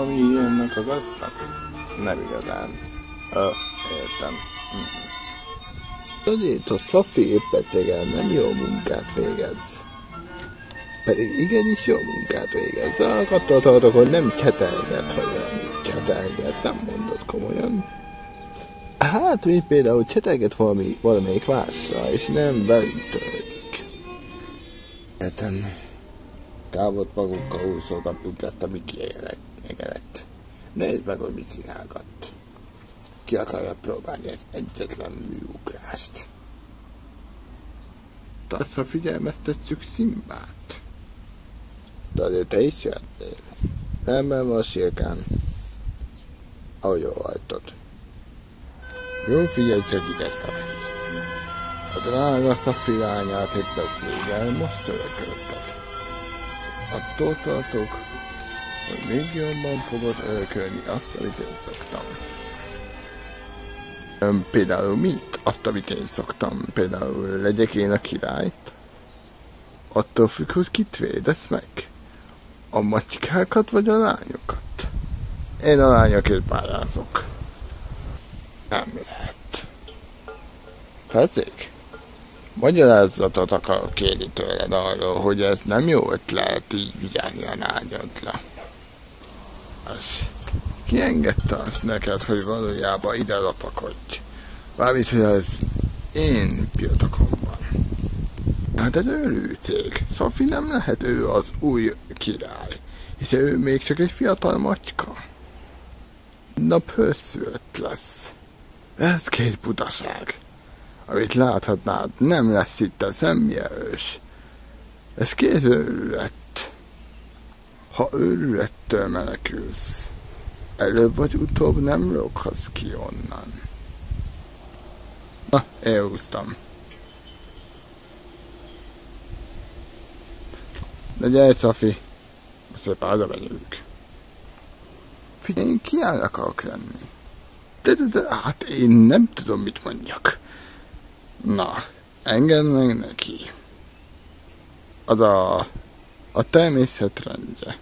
Valami ilyennek az asznak? Nem igazán. Ö, értem. Azért a Szafi éppecigen nem jó munkát végez. Pedig igenis jó munkát végez. Attól tartok, hogy nem csetelget, vagy valami csetelget, nem mondod komolyan. Hát, mint például csetelget valami, valamelyik mással, és nem velünk törik. Értem. Távot magunkkal úszolgattunk ezt a Miki egeret. Nézd meg, hogy mit csinálgat. Ki akarja próbálni egy egyetlen műugrást. Azt, ha figyelmeztetjük Szimbát. De azért te is jöttél. Nem van sírkán. Ahogy jól hagytad. Jó, figyelj csak ide, Szafi. A drága Szafi lányát épp beszélgel, most örökölted. Ez attól tartok, hogy még jobban fogod örökölni azt, amit én szoktam. Például mit? Azt, amit én szoktam. Például legyek én a király. Attól függ, hogy kit védesz meg. A macskákat vagy a lányokat? Én a lányokért párázok. Nem lehet. Fezék? Magyarázatot akarok kérni tőled arról, hogy ez nem jó ötlet így vigyázni a lányodra. Az kiengedte azt neked, hogy valójában ide lopakodj. Valamit, hogy az én birtokomban. Hát ez őrültség. Szofi nem lehet ő az új király, hiszen ő még csak egy fiatal macska. Nap szült lesz. Ez két butaság. Amit láthatnád, nem lesz itt a szemjelős. Ez két őrület. Ha őrülettől menekülsz, előbb vagy utóbb nem lóghatsz ki onnan. Na, elhúztam. De gyere, Szafi, szép áldra megyünk. Figyelj, én kiáll akarok lenni. De, de, de, hát én nem tudom, mit mondjak. Na, engedd meg neki. Az a, a természet rendje.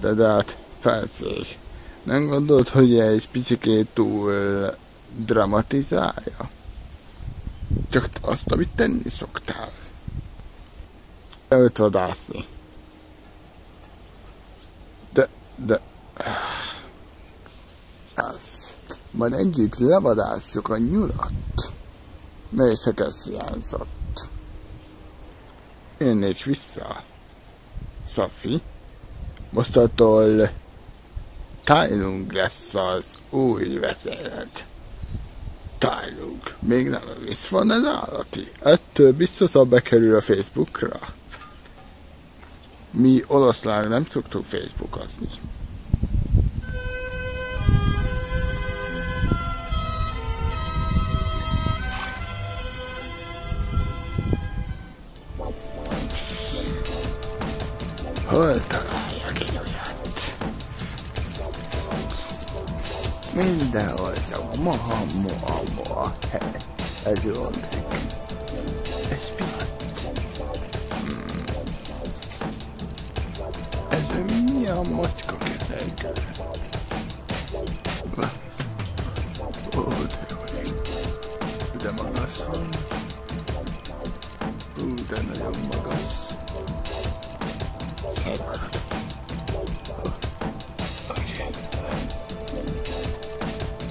De, de hát felszég. Nem gondolod, hogy egy picikét túl dramatizálja? Csak azt, amit tenni szoktál. Őt vadászni. De, de... Ez. Majd együtt levadásszuk a nyulat. Melyszek ez hiányzott. Jönnék vissza. Szafi. Mostantól Tylung lesz az új vezéred. Tylung. Még nem visz van az állati. Ettől biztosan bekerül a Facebookra. Mi oroszlán nem szoktunk Facebookozni. Hol találjak Mindenhol csak moha, moha, moha. Ez jó hangzik. Ez piac. Hmm. Ez mi a macska kezeg? Ó, de jó. De magas van. Ú, de nagyon magas.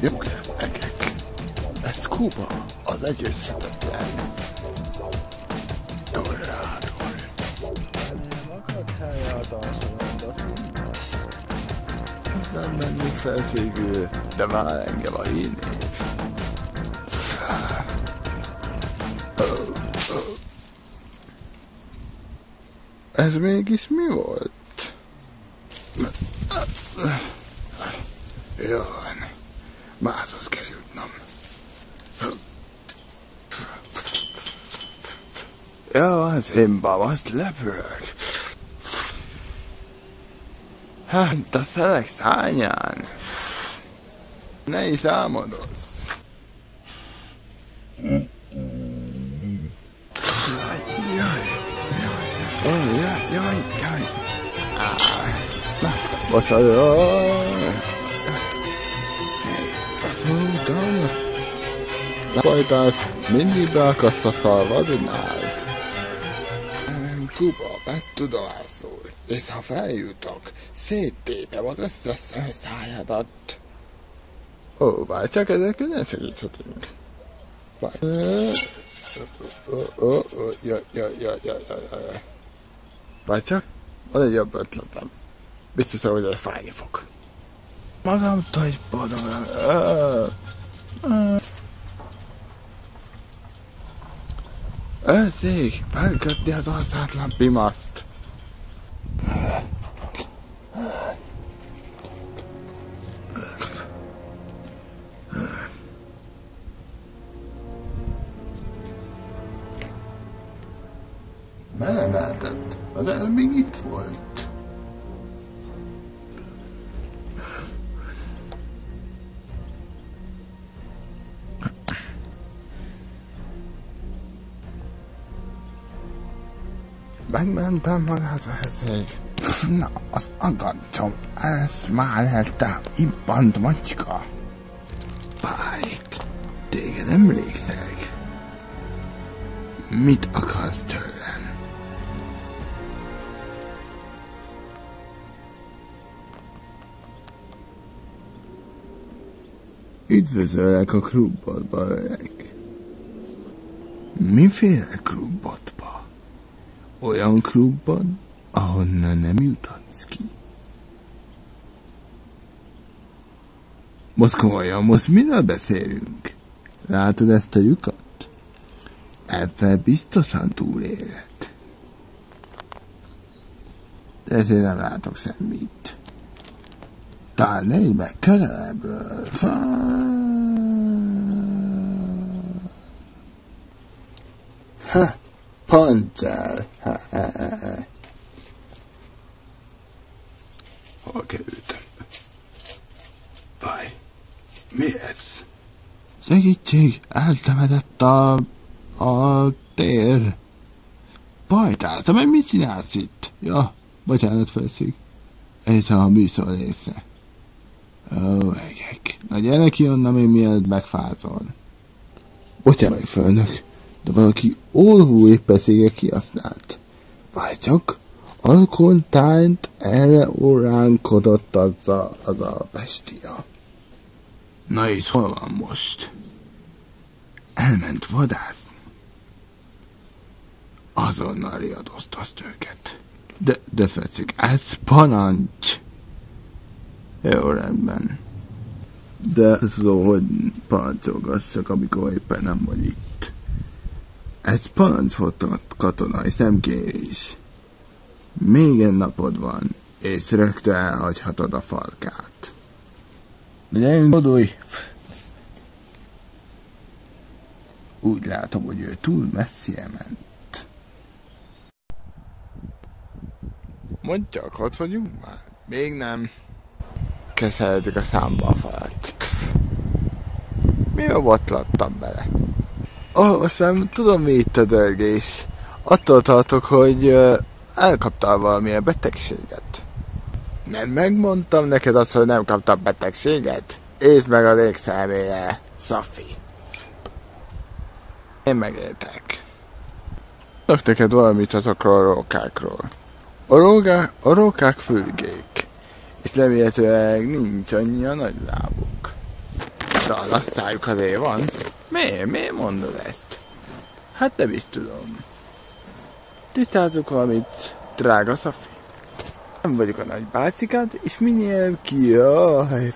Jobb egek. Ez Kuba, az egyőzhetetlen. Torrádor. Nem akart helye a danszolót, a színpad. Nem mennék felszégül, de már engem a oh. Ez mégis mi volt? Jó van. Máshoz kell jutnom. Jó, az himbam, azt lepőrök. Hát, a szelek szányán. Ne is álmodozz. Jaj, jaj, jaj, jaj, Pajtász, mindig be akarsz a szalvadnál. Nem, Kuba, meg tudomásul, és ha feljutok, széttépem az összes szájadat. Ó, várj csak, ezek könnyen segíthetünk. Ja. Várj csak, van egy jobb ötletem. Biztos, hogy ez fájni fog. Magamtól is boldog. Őzzék, felkötni az orszátlan pimaszt. Melemeltett, de még itt volt. Megmentem magát veszély. Na, az agancsom, ez már eltám, ibbant macska. Fájk, téged emlékszek. Mit akarsz tőlem? Üdvözöllek a klubodba, öreg. Miféle klubodba? Olyan klubban, ahonnan nem juthatsz ki. Most komolyan, most miről beszélünk? Látod ezt a lyukat? Ebben biztosan túléled. De ezért nem látok semmit. Talán négy meg közelebről. Ha, pancsál. Ha, ha. Hol kerültem? Vaj, mi ez? Segítség, eltemedett a... a tér. Bajtál, te meg mit csinálsz itt? Ja, bocsánat, felszik. Ez a műszor része. Ó, egek. Na gyere ki onnan még mielőtt megfázol. Bocsánat főnök, de valaki orvú éppessége kihasznált. Várj csak, alkontányt erre óránkodott az a, az a bestia. Na és hol van most? Elment vadászni. Azonnal riadoztasd őket. De, de fetszik, ez parancs. Jó, rendben. De tudom, hogy parancsolgassak, amikor éppen nem vagy itt. Ez parancs volt a katona, és nem kérés. Még egy napod van, és rögtön elhagyhatod a falkát. Gyerünk, odulj! Úgy látom, hogy ő túl messzire ment. Mondjak, ott vagyunk már? Még nem. Kezelhetik a számba a falat. Mi a botlattam bele? Oh, most már tudom mi itt a dörgés. Attól tartok, hogy elkaptál valamilyen betegséget. Nem megmondtam neked azt, hogy nem kaptam betegséget? Észd meg a légszermére, Szafi. Én megéltek. Tudok neked valamit azokról a rókákról. A, rógák, a rókák fürgék, és remélhetőleg nincs annyi a nagy lábuk. De a lasszájuk azért van. Miért? Miért mondod ezt? Hát nem is tudom. Tisztázzuk valamit, drága Szafi. Nem vagyok a nagy bácsikád, és minél ki... Jaj.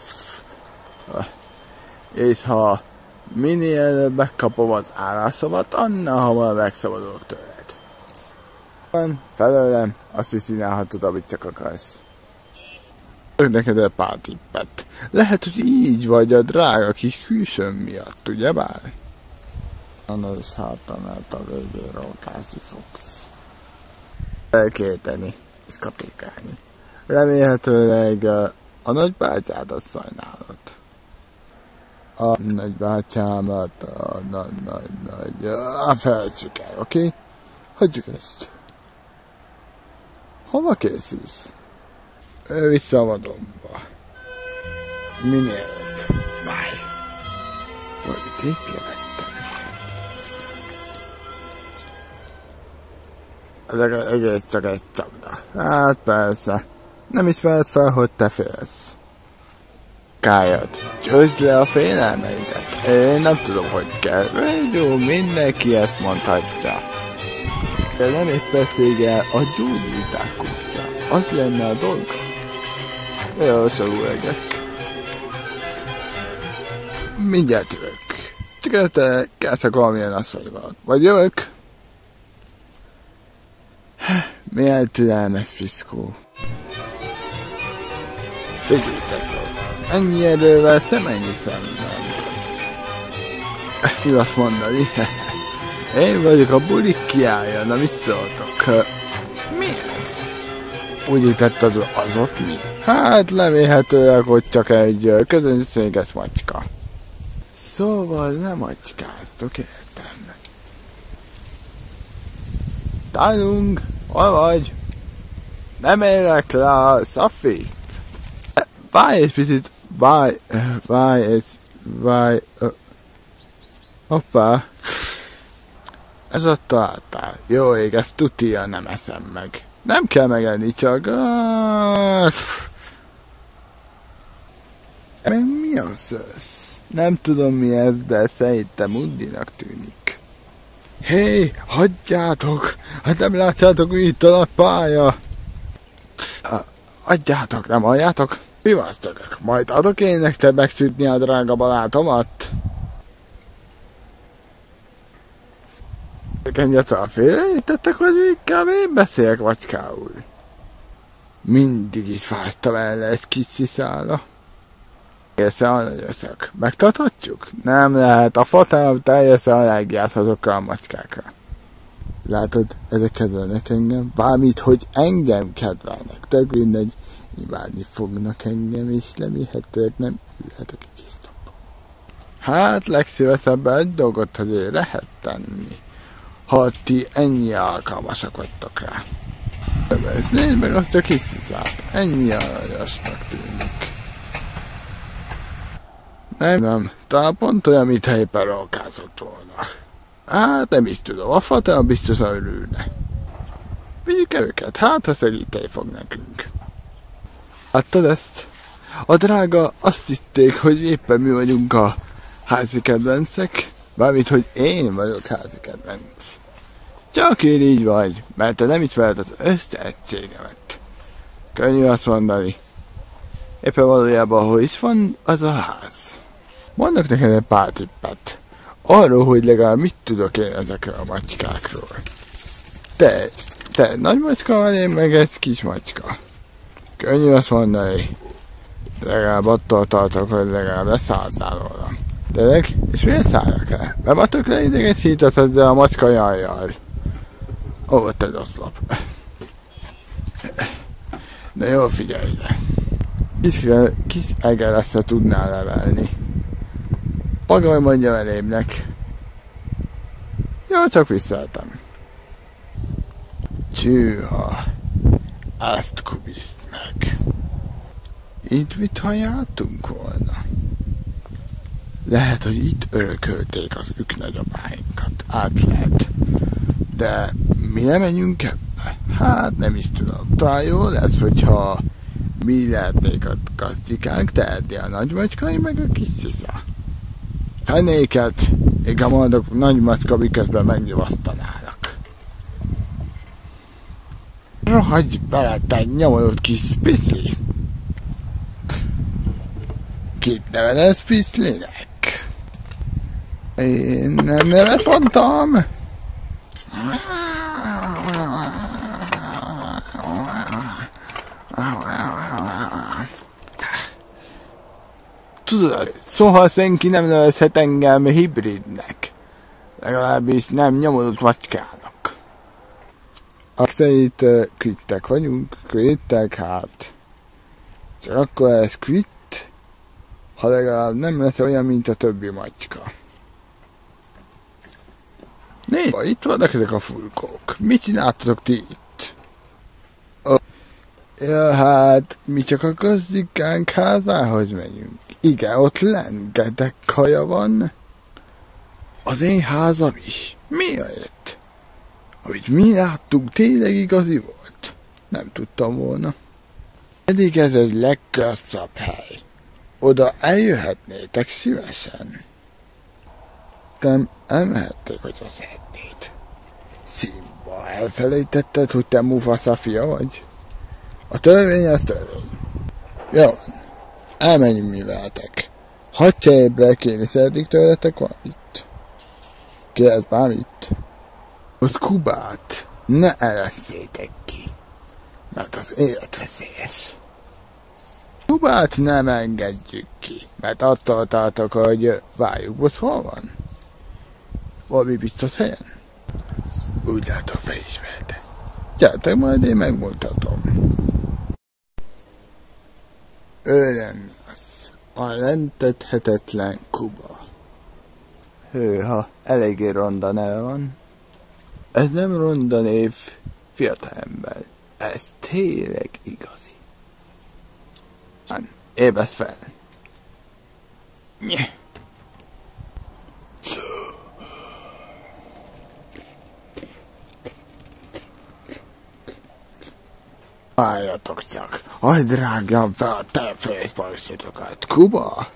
És ha minél megkapom az állászomat, annál hamar megszabadulok tőled. Van felőlem, azt is csinálhatod, amit csak akarsz. Neked egy pár tippet. Lehet, hogy így vagy a drága kis külsőm miatt, ugye bár? Anaz hátanál a vődő rókászi fogsz. Elkéteni és kapikálni. Remélhetőleg a nagybátyádat szajnálod. A nagybátyámat, a nagy, nagy, nagy, a felejtsük el, oké? Okay? Hagyjuk ezt. Hova készülsz? Vissza a vadonba. Minél jobb. Várj. Valamit észrevettem. Ez egész csak egy csapda. Hát persze. Nem is vett fel, hogy te félsz. Kájad, csőzd le a félelmeidet. Én nem tudom, hogy kell. Jó, mindenki ezt mondhatja. De nem épp szégyel a gyógyítás utca. Az lenne a dolga. Jó, egek. Mindjárt jövök. Csak te kezdtek valamilyen asszonyval. Vagy jövök? Milyen türelmes fiszkó. Figyelj, szól. Ennyi erővel szemennyi szemben lesz. Mi azt mondani? Én vagyok a bulik kiállja, na mit szóltok? Úgy hitetted, az ott mi? Hát lemélhetőleg, hogy csak egy közönséges macska. Szóval nem macskáztok, értem. Talung, hol vagy? Nem élek rá, Szafi! Várj egy picit, várj, várj egy, várj, hoppá. Ez ott találtál. Jó ég, ezt tutia nem eszem meg. Nem kell megenni, csak... Mi az ez? Nem tudom mi ez, de szerintem undinak tűnik. Hé, hey, hagyjátok! Hát nem látjátok, mi itt a pálya? Adjátok, nem halljátok? Mi tökök? Majd adok én nektek megszűtni a drága balátomat? Engedte félrejtettek, hogy inkább én beszélek, vacskául. Mindig is vártam el egy kis sziszála. Teljesen aranyöszök. Megtarthatjuk? Nem lehet, a fotelem teljesen allergiás azokkal a macskákra. Látod, ezek kedvelnek engem. Bármit, hogy engem kedvelnek. Tök mindegy, imádni fognak engem, és remélhetőleg nem ülhetek egész napon. Hát, legszívesebben egy dolgot azért lehet tenni ha ti ennyi alkalmasak vagytok rá. Nézd meg azt a kicsit ennyi aranyosnak tűnik. Nem, nem, talán pont olyan, mint éppen rolkázott volna. Hát nem is tudom, a fatel biztosan örülne. Vigyük el őket, hát ha segíteni fog nekünk. Láttad ezt? A drága azt hitték, hogy éppen mi vagyunk a házi kedvencek, Mármint, hogy én vagyok házi kedvenc. Csak én így vagy, mert te nem is veled az összeegységemet. Könnyű azt mondani. Éppen valójában, hol is van az a ház? Mondok neked egy pár tippet. Arról, hogy legalább mit tudok én ezekről a macskákról. Te, te nagy macska vagy, én meg egy kis macska. Könnyű azt mondani. Legalább attól tartok, hogy legalább leszálltál rólam. Tényleg? És miért szálljak le? Mert már tökre idegesített ezzel a macska jajjal. Ó, ott egy oszlop. Na jó, figyelj ide. Kis, kis eger lesz, tudnál levelni. Pagoly mondja elébnek. Jó, csak visszaeltem. Csűha. Ezt kubiszt meg. Itt mit halljátunk volna? Lehet, hogy itt örökölték az ők nagyapáinkat. Át lehet. De mi nem menjünk? Hát nem is tudom. Talán jó lesz, hogyha mi lehetnék a gazdikánk, te a nagymacskai, meg a kis szisza. Fenéket, a mondok nagy macska, miközben megnyugasztanálak. Rohagy bele, te nyomorult kis piszli! Kit nevelesz piszlinek? Én nem nevet mondtam. Tudod, szóval senki nem nevezhet engem hibridnek. Legalábbis nem macskának. A szerint uh, kvittek vagyunk, kvittek, hát. Csak akkor ez kvitt, ha legalább nem lesz olyan, mint a többi macska. Nézd, itt vannak ezek a fulkók. Mit csináltatok ti itt? Ja, hát, mi csak a gazdikánk házához megyünk. Igen, ott lengetek kaja van. Az én házam is. Miért? Amit mi láttunk, tényleg igazi volt. Nem tudtam volna. Pedig ez egy legklasszabb hely. Oda eljöhetnétek szívesen. Nem elmehették, hogyha szeretnéd. Simba, elfelejtetted, hogy te Mufasa fia vagy? A törvény az törvény. Jó elmenjünk mi veletek. Hadd cserébre kérni szeretik tőletek valamit. Kérdez bármit. Ott Kubát ne eresszétek ki, mert az élet veszélyes. Kubát nem engedjük ki, mert attól tartok, hogy várjuk, hogy hol van. Valami biztos helyen? Úgy látom felismerte. Gyertek majd én megmutatom. Ő nem az. A lentethetetlen Kuba. Hőha, eléggé ronda neve van. Ez nem ronda név, fiatalember. Ez tényleg igazi. Ébredsz fel. Nye. Álljatok csak, hagyd rágjam fel a telefészpajszitokat. Kuba?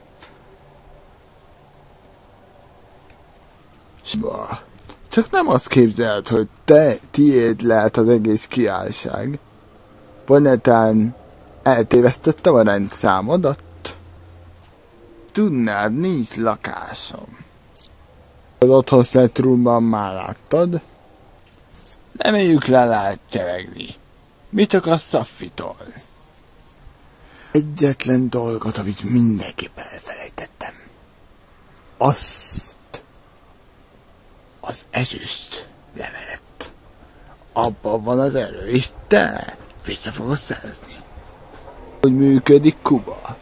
Sba. Csak nem azt képzeld, hogy te, tiéd lehet az egész kiállság. Bonetán eltévesztettem a rendszámodat? Tudnád, nincs lakásom. Az otthon Szetrumban már láttad? Nem éljük le lehet csevegni. Mit akarsz Szaffitól? Egyetlen dolgot, amit mindenképp elfelejtettem. Azt az ezüst levelet. Abban van az erő, és te vissza fogod szerezni. Hogy működik Kuba?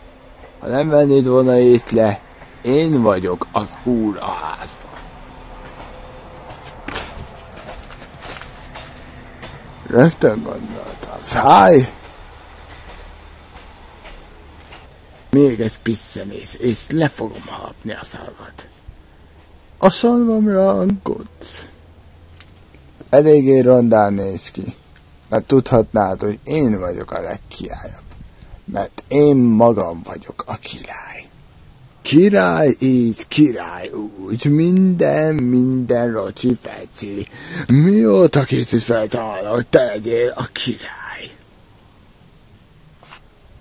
Ha nem vennéd volna észre, én vagyok az úr a házban. Rögtön gondoltam. Száj! Még egy pisszenész, és le fogom harapni a szalvat. A szalvamra aggódsz. Eléggé rondán néz ki, mert tudhatnád, hogy én vagyok a legkiályabb, mert én magam vagyok a király. Király így, király úgy, minden, minden rocsi feci. Mióta készült fel hogy te legyél a király?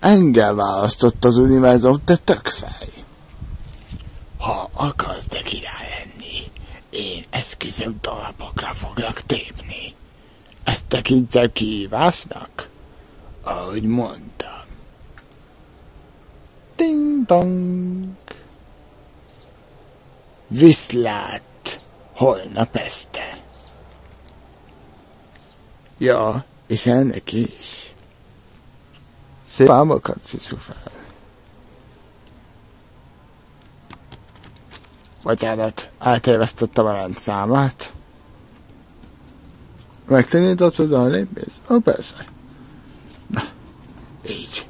Engem választott az univerzum, te tökfej. Ha akarsz de király lenni, én eszközöm darabokra foglak tépni. Ezt tekintsem kihívásnak? Ahogy mondtam. Ding-dong. Viszlát holnap este. Ja, és ennek is. Szép álmokat sziszú fel. Bocsánat, eltévesztettem a rendszámát. Megtanítasz oda a lépés? Ó, persze. Na, így.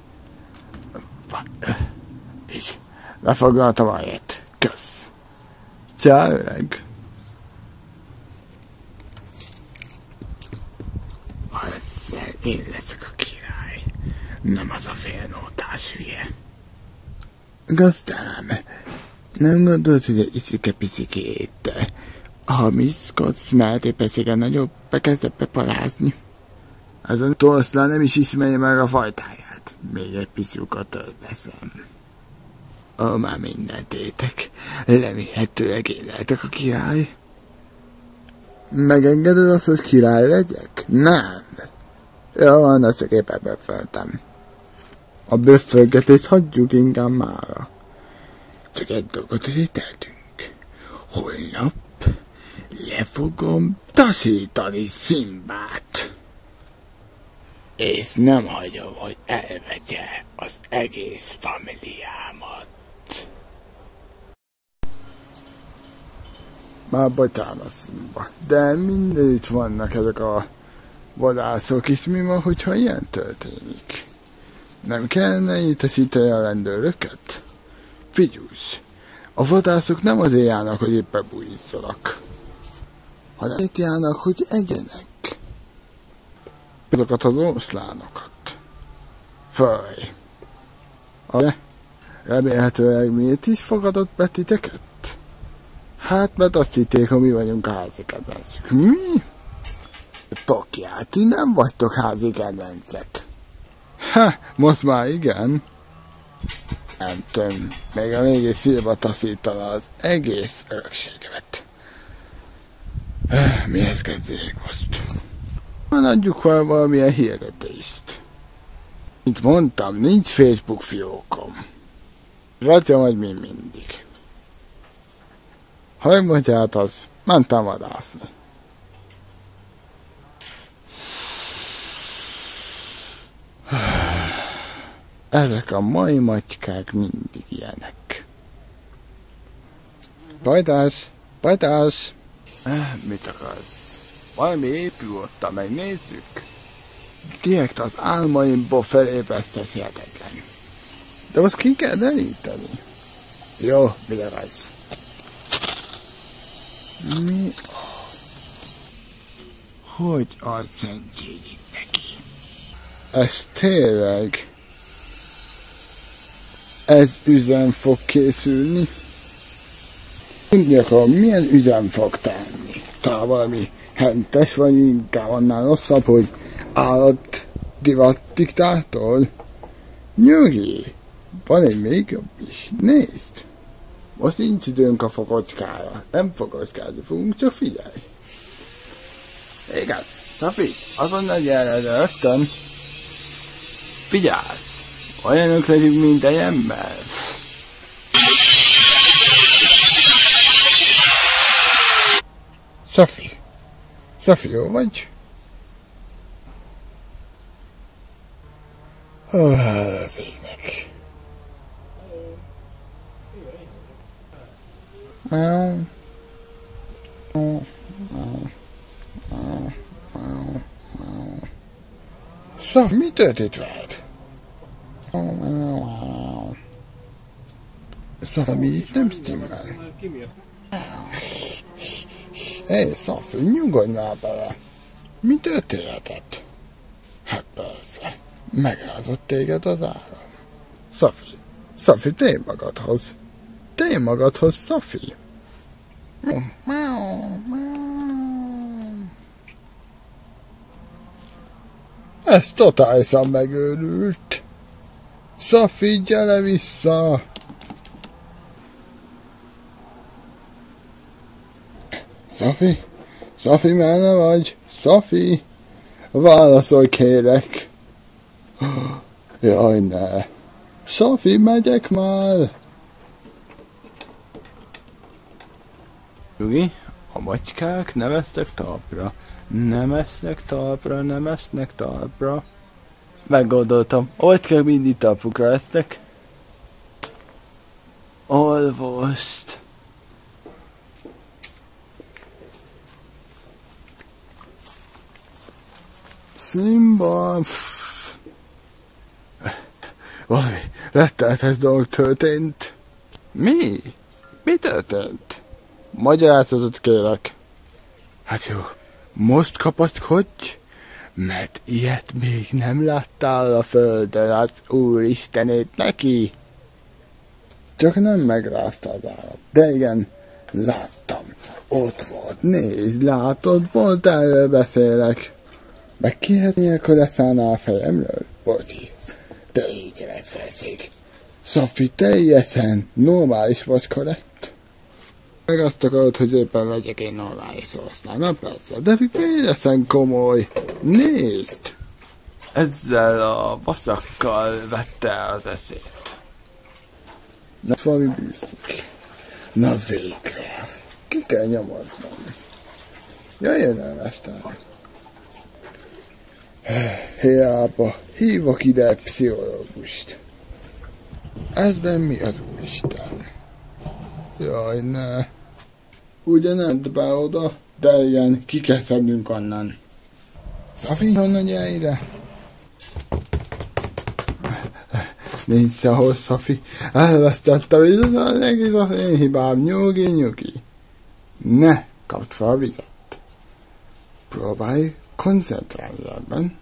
Így. Lefoglaltam a helyet. Csá, öreg. Ezzel én leszek a király. Nem az a félnótás hülye. Gazdám, nem gondolod, hogy egy iszike-piszikét a miszkot mert éppen nagyobb bekezdett bepalázni. Azon toszlán nem is ismerje meg a fajtáját. Még egy piszjukat veszem. Ó, már mindent étek. Remélhetőleg én lehetek a király. Megengeded azt, hogy király legyek? Nem. Jó, van, azt csak éppen befeltem. A böffölgetést hagyjuk inkább mára. Csak egy dolgot is tehetünk. Holnap le fogom taszítani Szimbát. És nem hagyom, hogy elvegye az egész familiámat. Már bocsánat, Szimba, de mindenütt vannak ezek a Vadászok is mi van, hogyha ilyen történik? Nem kellene értesíteni a rendőröket? Figyelj, a vadászok nem azért járnak, hogy éppen bújítsanak, hanem itt járnak, hogy egyenek. Azokat az oroszlánokat. Faj. A remélhetőleg miért is fogadott be titeket? Hát, mert azt hitték, hogy mi vagyunk házi kedvencek. Mi? Tokját, ti nem vagytok házi kedvencek. Ha, most már igen. Nem tudom, még a mégis szívba taszítana az egész örökségemet. Mihez kezdjék most? Már adjuk fel valamilyen hirdetést. Mint mondtam, nincs Facebook fiókom. Ratya vagy mi mindig. Ha megmondját, az mentem vadászni. Ezek a mai macskák mindig ilyenek. Bajtás! Bajtás! Eh, mit akarsz? Valami épül ott, megnézzük? Direkt az álmaimból felébresztett hihetetlen. De most ki kell deríteni. Jó, mi akarsz? Mi? Hogy a szentségig neki? Ez tényleg ez üzem fog készülni. Tudni akarom, milyen üzem fog tenni. Talán valami hentes, vagy inkább annál rosszabb, hogy állat divat diktátor. Nyugi, van egy még jobb is. Nézd! Most nincs időnk a fokocskára. Nem fokocskázni fogunk, csak figyelj. Igaz, Szafi, azonnal gyere rögtön. Figyelj! Olyanok legyünk, mint egy ember. Szafi, Szafi, jó vagy? Oh, az égnek. Szafi, mi történt veled? Szafi, itt nem stimmel. Hé, Szafi, nyugodj már bele. Mi történhetett? Hát persze, megrázott téged az áram. Szafi, Szafi, tény magadhoz. Tény magadhoz, Szafi. Ez totálisan megőrült. Szafi, gyere vissza! Szafi? Szafi, merre vagy? Szafi? Válaszolj, kérek! Jaj, ne! Szafi, megyek már! Nyugi, a macskák nem esznek talpra. Nem esznek talpra, nem esznek talpra. Meggondoltam, a macskák mindig talpukra esznek. Alvost. Simba. Valami rettenetes dolog történt. Mi? Mi történt? Magyarázatot kérek. Hát jó, most kapaszkodj, mert ilyet még nem láttál a földön az Úristenét neki. Csak nem megrázta az állat. De igen, láttam. Ott volt, nézd, látod, pont erről beszélek. Meg kihet nélkül leszállná a fejemről? Bocsi, de így nem felszik. Szafi teljesen normális vacska lett. Meg azt akarod, hogy éppen legyek egy normális oroszlán. Na persze, de félesen komoly. Nézd! Ezzel a baszakkal vette az eszét. Na, valami biztos. Na végre. Ki kell nyomoznom. Jöjjön el, mester. Hiába, hívok ide egy pszichológust. Ezben mi az Úristen? Jaj, ne. Ugye nem be oda, de igen, ki kell szednünk onnan. Szafi, honnan gyere ide? Nincs sehol, Szafi. Elvesztettem viszont az egész az én hibám. Nyugi, nyugi. Ne, kapd fel a vizet. Próbálj koncentrálni ebben.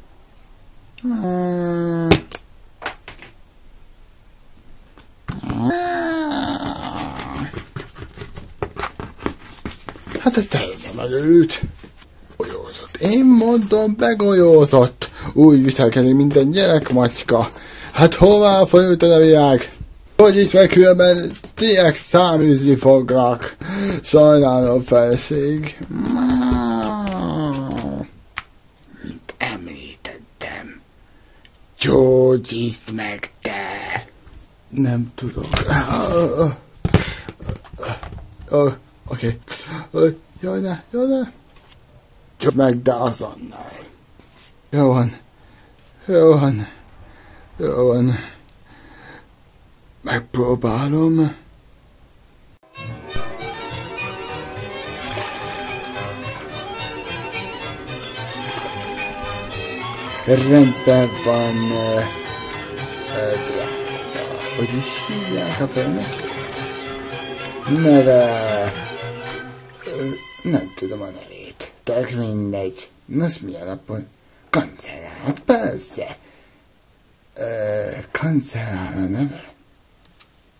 Hát ez teljesen megőrült. Golyózott. Én mondom, begolyózott. Úgy viselkedik, mint egy gyerekmacska. Hát hová folyult a világ? Hogy is meg különben tiek száműzni foglak. Sajnálom felszég. Mint említettem. Gyógyítsd meg te! Nem tudok. Oké. Jaj ne, jaj ne. Csak meg, de azonnal. Jó van. Jó van. Jó van. Megpróbálom. Rendben van, uh, uh. Hogy is hívják a főnek? Neve... Nem tudom a nevét. Tök mindegy. Nos, mi alapon? Kancelát, persze. Uh, kancellár a neve?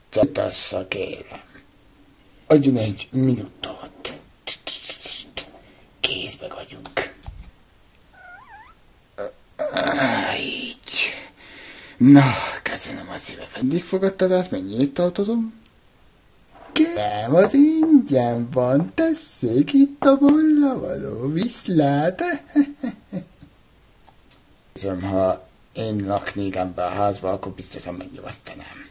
Csatassa, kérem. Adjon egy minutot. Kézbe vagyunk. Így. Na, köszönöm a szíve vendégfogadtatást, mennyit tartozom? Kérem, az ingyen van, tessék itt a bolla való, viszlát. Köszönöm, ha én laknék ebbe a házba, akkor biztosan megnyugodtanám.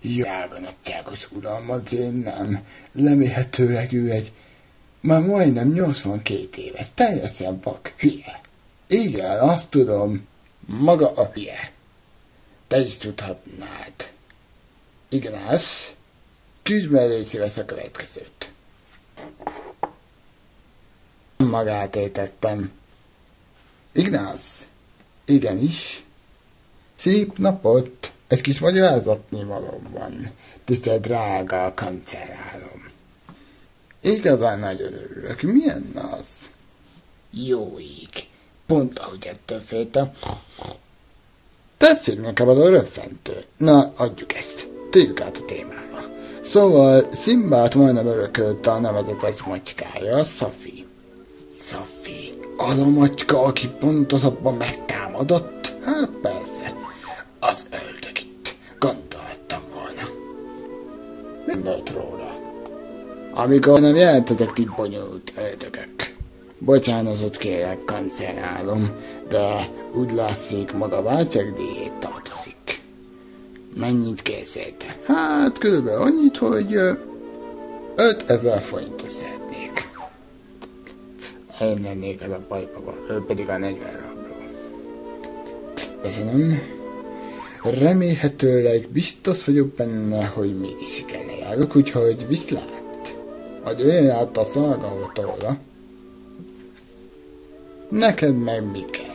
Drága nagyságos uram, az én nem. Leméhetőleg ő egy... Már majdnem 82 éves, teljesen vak, hülye. Igen, azt tudom. Maga a hülye. Te is tudhatnád. Ignác, mellé lesz a következőt. Magát étettem. Ignác, igenis. Szép napot! Egy kis magyarázatni valóm van. Tisztelt drága a kancellálom. Igazán nagyon örülök. Milyen az? Jó ég. Pont ahogy ettől féltem. Tessék nekem az a röffentő. Na, adjuk ezt. Térjük át a témára. Szóval Szimbát majdnem örökölte a nevezetes macskája, Szafi. Szafi. Az a macska, aki pontosabban megtámadott? Hát persze. Az öldök itt. Gondoltam volna. Nem volt róla. Amikor nem jelentetek ti bonyolult öldögök. Bocsánatot kérek, kancellálom, de úgy látszik maga váltságdíjét tartozik. Mennyit készíte? Hát körülbelül annyit, hogy 5000 forintot szeretnék. Én lennék az a bajbaba, ő pedig a 40 rabló. Köszönöm. Remélhetőleg biztos vagyok benne, hogy mégis sikerre járok, úgyhogy viszlát. Majd olyan át a szolgáltatóra. Neked meg mi kell?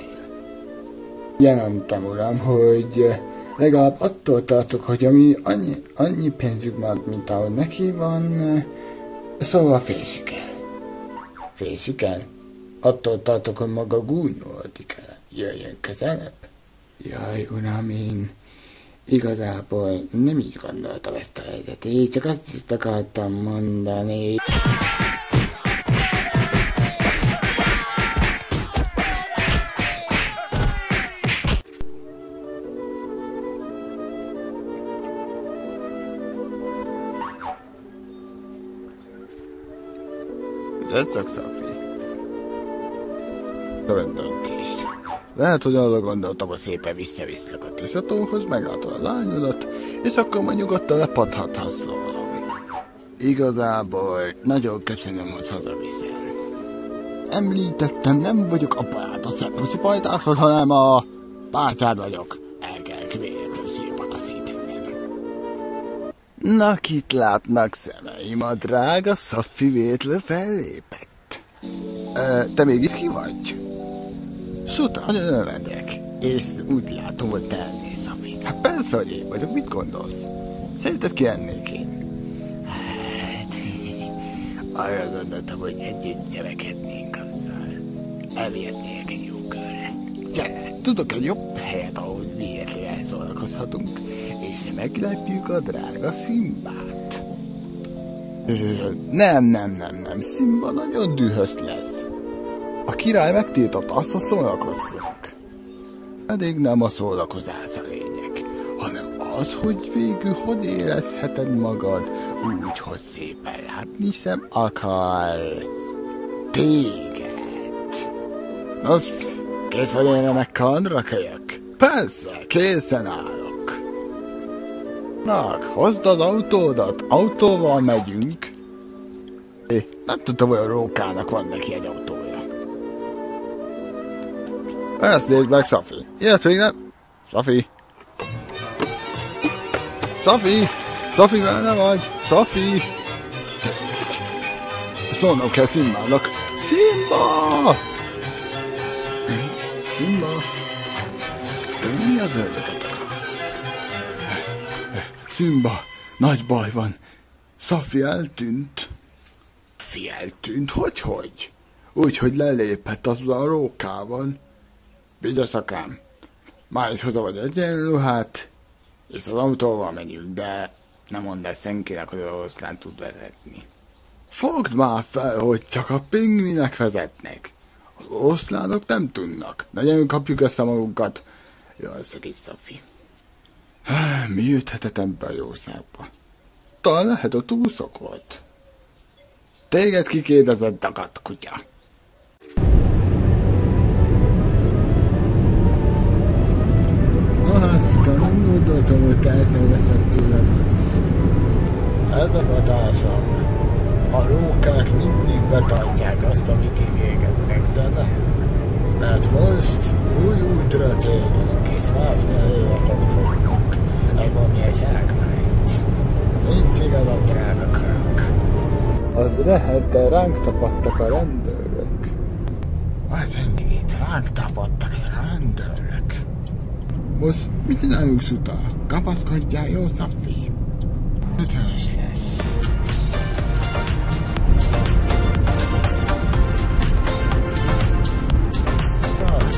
Jelentem, uram, hogy legalább attól tartok, hogy ami annyi, annyi pénzük van, mint ahogy neki van, szóval félszik el. Félszik el? Attól tartok, hogy maga gúnyolódik el. Jöjjön közelebb. Jaj, uram, én igazából nem így gondoltam ezt a helyzetet, csak azt is akartam mondani. Csak Szafi. Olyan döntést. Lehet, hogy arra gondoltam, hogy szépen visszaviszlek a tiszatóhoz, meglátod a lányodat, és akkor majd nyugodtan lepadhathatsz rólam. Igazából nagyon köszönöm, hogy hazaviszel. Említettem, nem vagyok a barát a szepuszi pajtáshoz, hanem a bátyád vagyok. El kell Na, kit látnak szemeim, a drága Szaffi vétlen fellépett. E, te mégis ki vagy? Suta, nagyon megyek. És úgy látom, hogy te ennél, Szafi. Hát persze, hogy én vagyok, mit gondolsz? Szerinted ki ennék én? Hát, arra gondoltam, hogy együtt cselekednénk azzal. Elvihetnék egy tudok egy jobb helyet, ahol véletlenül elszórakozhatunk, és meglepjük a drága Szimbát. Nem, nem, nem, nem, Szimba nagyon dühös lesz. A király megtiltott azt, hogy szórakozzunk. Pedig nem a szórakozás a lényeg, hanem az, hogy végül hogy érezheted magad úgy, hogy szépen látni sem akar téged. Nos, kész vagy én ennek kandra kölyök? Persze, készen állok. Nak, hozd az autódat, autóval megyünk. É, nem tudtam, hogy a rókának van neki egy autója. Ezt nézd meg, Szafi. Ilyet még nem... Szafi. Szafi! Szafi, nem vagy? Szafi! Szólnom kell Szimbának. Szimba! Szimba! Te mi az ördöget akarsz? Szimba, nagy baj van. Szafi eltűnt. Fi eltűnt? Hogy, hogy? Úgy, hogy lelépett azzal a rókával. Vigyázz akám. Már is hozzá vagy egyenruhát, és az autóval megyünk, de nem mondd el senkinek, hogy a oroszlán tud vezetni. Fogd már fel, hogy csak a pingvinek vezetnek. Az oroszlánok nem tudnak. Nagyon kapjuk össze magunkat. Jaj, szegény Szafi. Mi jöthetett ebbe a jószágba? Talán lehet a túlszok volt. Téged kikérdezett dagat kutya. Azt nem gondoltam, hogy te elszélveszed vezetsz. Ez a hatásom. A rókák mindig betartják azt, amit ígérgetnek, de nem. Mert most új útra térünk, és másmilyen életet fogunk. Egy valamilyen zsákmányt. Nincs igaz a drága karak. Az lehet, de ránk tapadtak a rendőrök. Az mindig itt ránk tapadtak ezek a rendőrök. Most mit csináljuk, Suta? Kapaszkodjál, jó, Szaffi? Ötös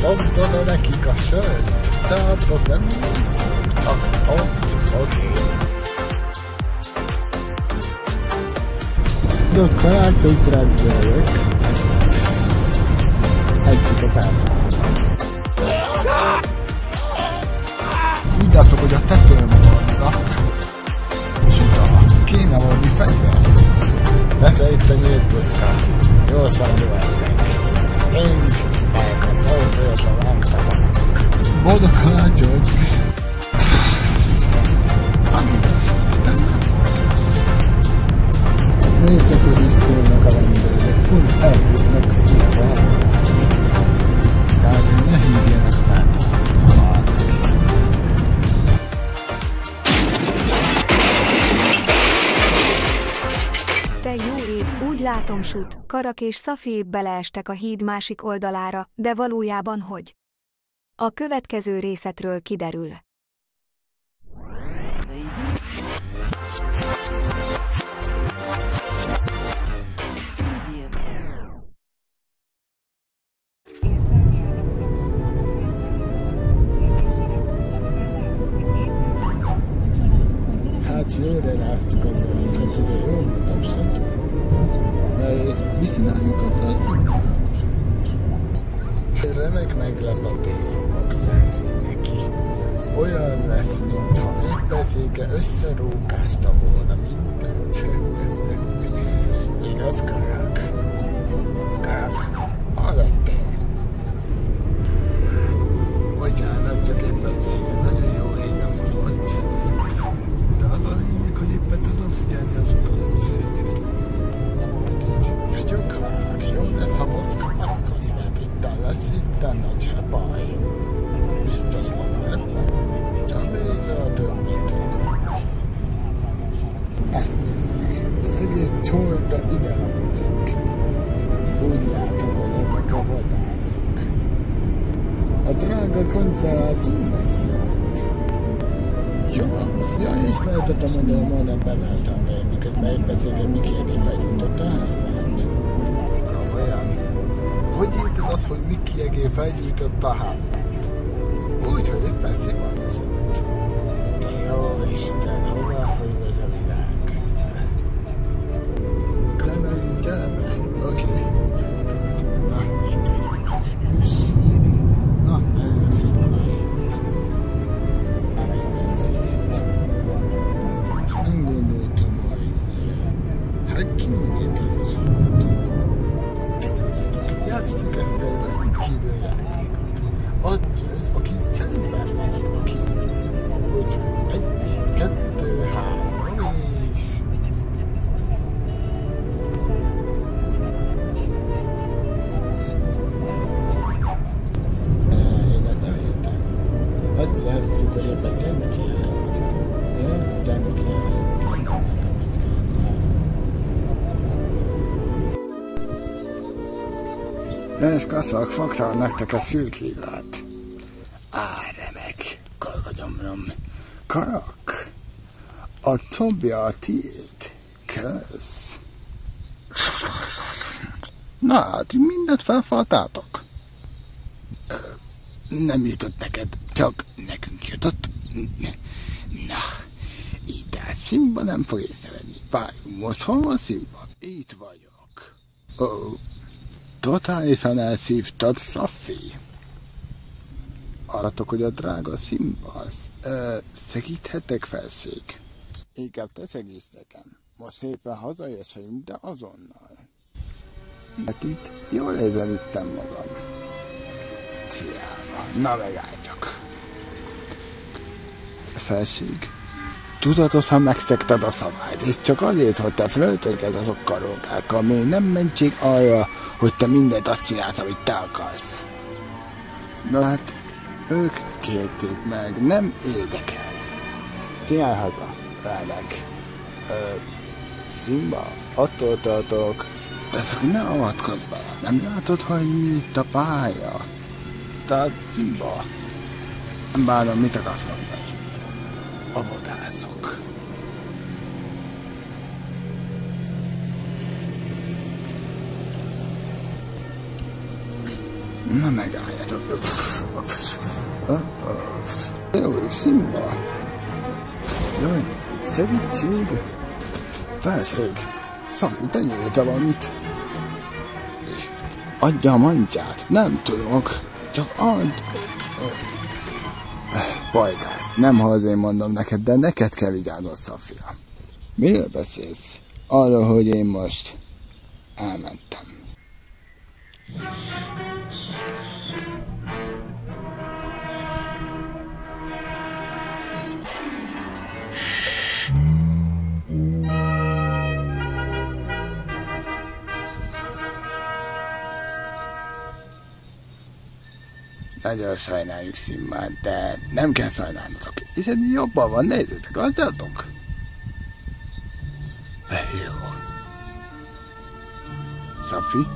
lesz. Fogd oda nekik a sört, de abba nem csak ott, oké. De karácsonyt rendelek. Egyiket általában. Tudjátok, hogy a tetőn vannak. És utána kéne valami fegyver. Persze itt a nyílt puszka. Jól eznek. Ring, Boldog karácsony! Ami lesz, te nem volt rossz. Nézzek, hogy iszkolnak a rendőrök. Pont elfutnak szépen. Tehát ne hívjanak fel. Te jó ég, úgy látom sut, Karak és Szaféb beleestek a híd másik oldalára, de valójában hogy? A következő részetről kiderül. Hát jól ráztuk az önket, ugye jól mondtam, sem De azzal a színben? Remek meglepetést neki. Olyan lesz, mintha épeszéke összerókázta volna mindent. Igaz, Karak? Karak, hallottál? Bocsánat, csak éppen szépen nagyon most kapaszkodsz, mert itt lesz itt a nagy baj. Biztos van ebben. Csak nézze a. Ezt meg. Az egész csorda ide hangzik. Úgy látom, hogy ennek a vadászok. A drága koncert túl messze volt. Jó, ja, mondani, hogy majdnem bemeltem be, miközben én mi kérdé felgyújtott a házát. Hogy érted azt, hogy Miki egé felgyújtott a házat? Úgy, hogy éppen szivaroszott. Kaszak, fogtam nektek a sült ligát. Á, remek. Kargagyomrom. Karak. A Tobia a tiéd. Kösz. Na hát, mindent felfaltátok. Nem jutott neked, csak nekünk jutott. Na, így tehát Simba nem fog észrevenni. Várjunk, most hol van Simba? Itt vagyok. Ó, totálisan elszívtad, Szafi. Arratok, hogy a drága Simba az. Ö, segíthetek, felség? Inkább te segíts nekem. Most szépen hazajössz velünk, de azonnal. Hát itt jól érzem magam. Tiáma, na megállj csak. Felség, tudatosan megszegted a szabályt, és csak azért, hogy te flöltöged azokkal rókákkal, még nem mentség arra, hogy te mindent azt csinálsz, amit te akarsz. Na hát, ők kérték meg, nem érdekel. Tényleg haza, ráleg. Ö, Simba, attól tartok, de csak ne avatkozz bele. Nem látod, hogy mi itt a pálya? Tehát Simba, nem bánom, mit akarsz mondani. A vadászok. Na megálljatok. Jó, Simba. Jaj, segítség. Felség. Szabi, tegyél te valamit. Adja a mancsát. Nem tudok. Csak add. Pajtász, nem ha azért mondom neked, de neked kell vigyáznod, Szafia. Miről beszélsz? Arról, hogy én most elmentem. Nagyon sajnáljuk Szimmát, de nem kell sajnálnotok. Hiszen jobban van, nézzétek, látjátok? Jó. Szafi,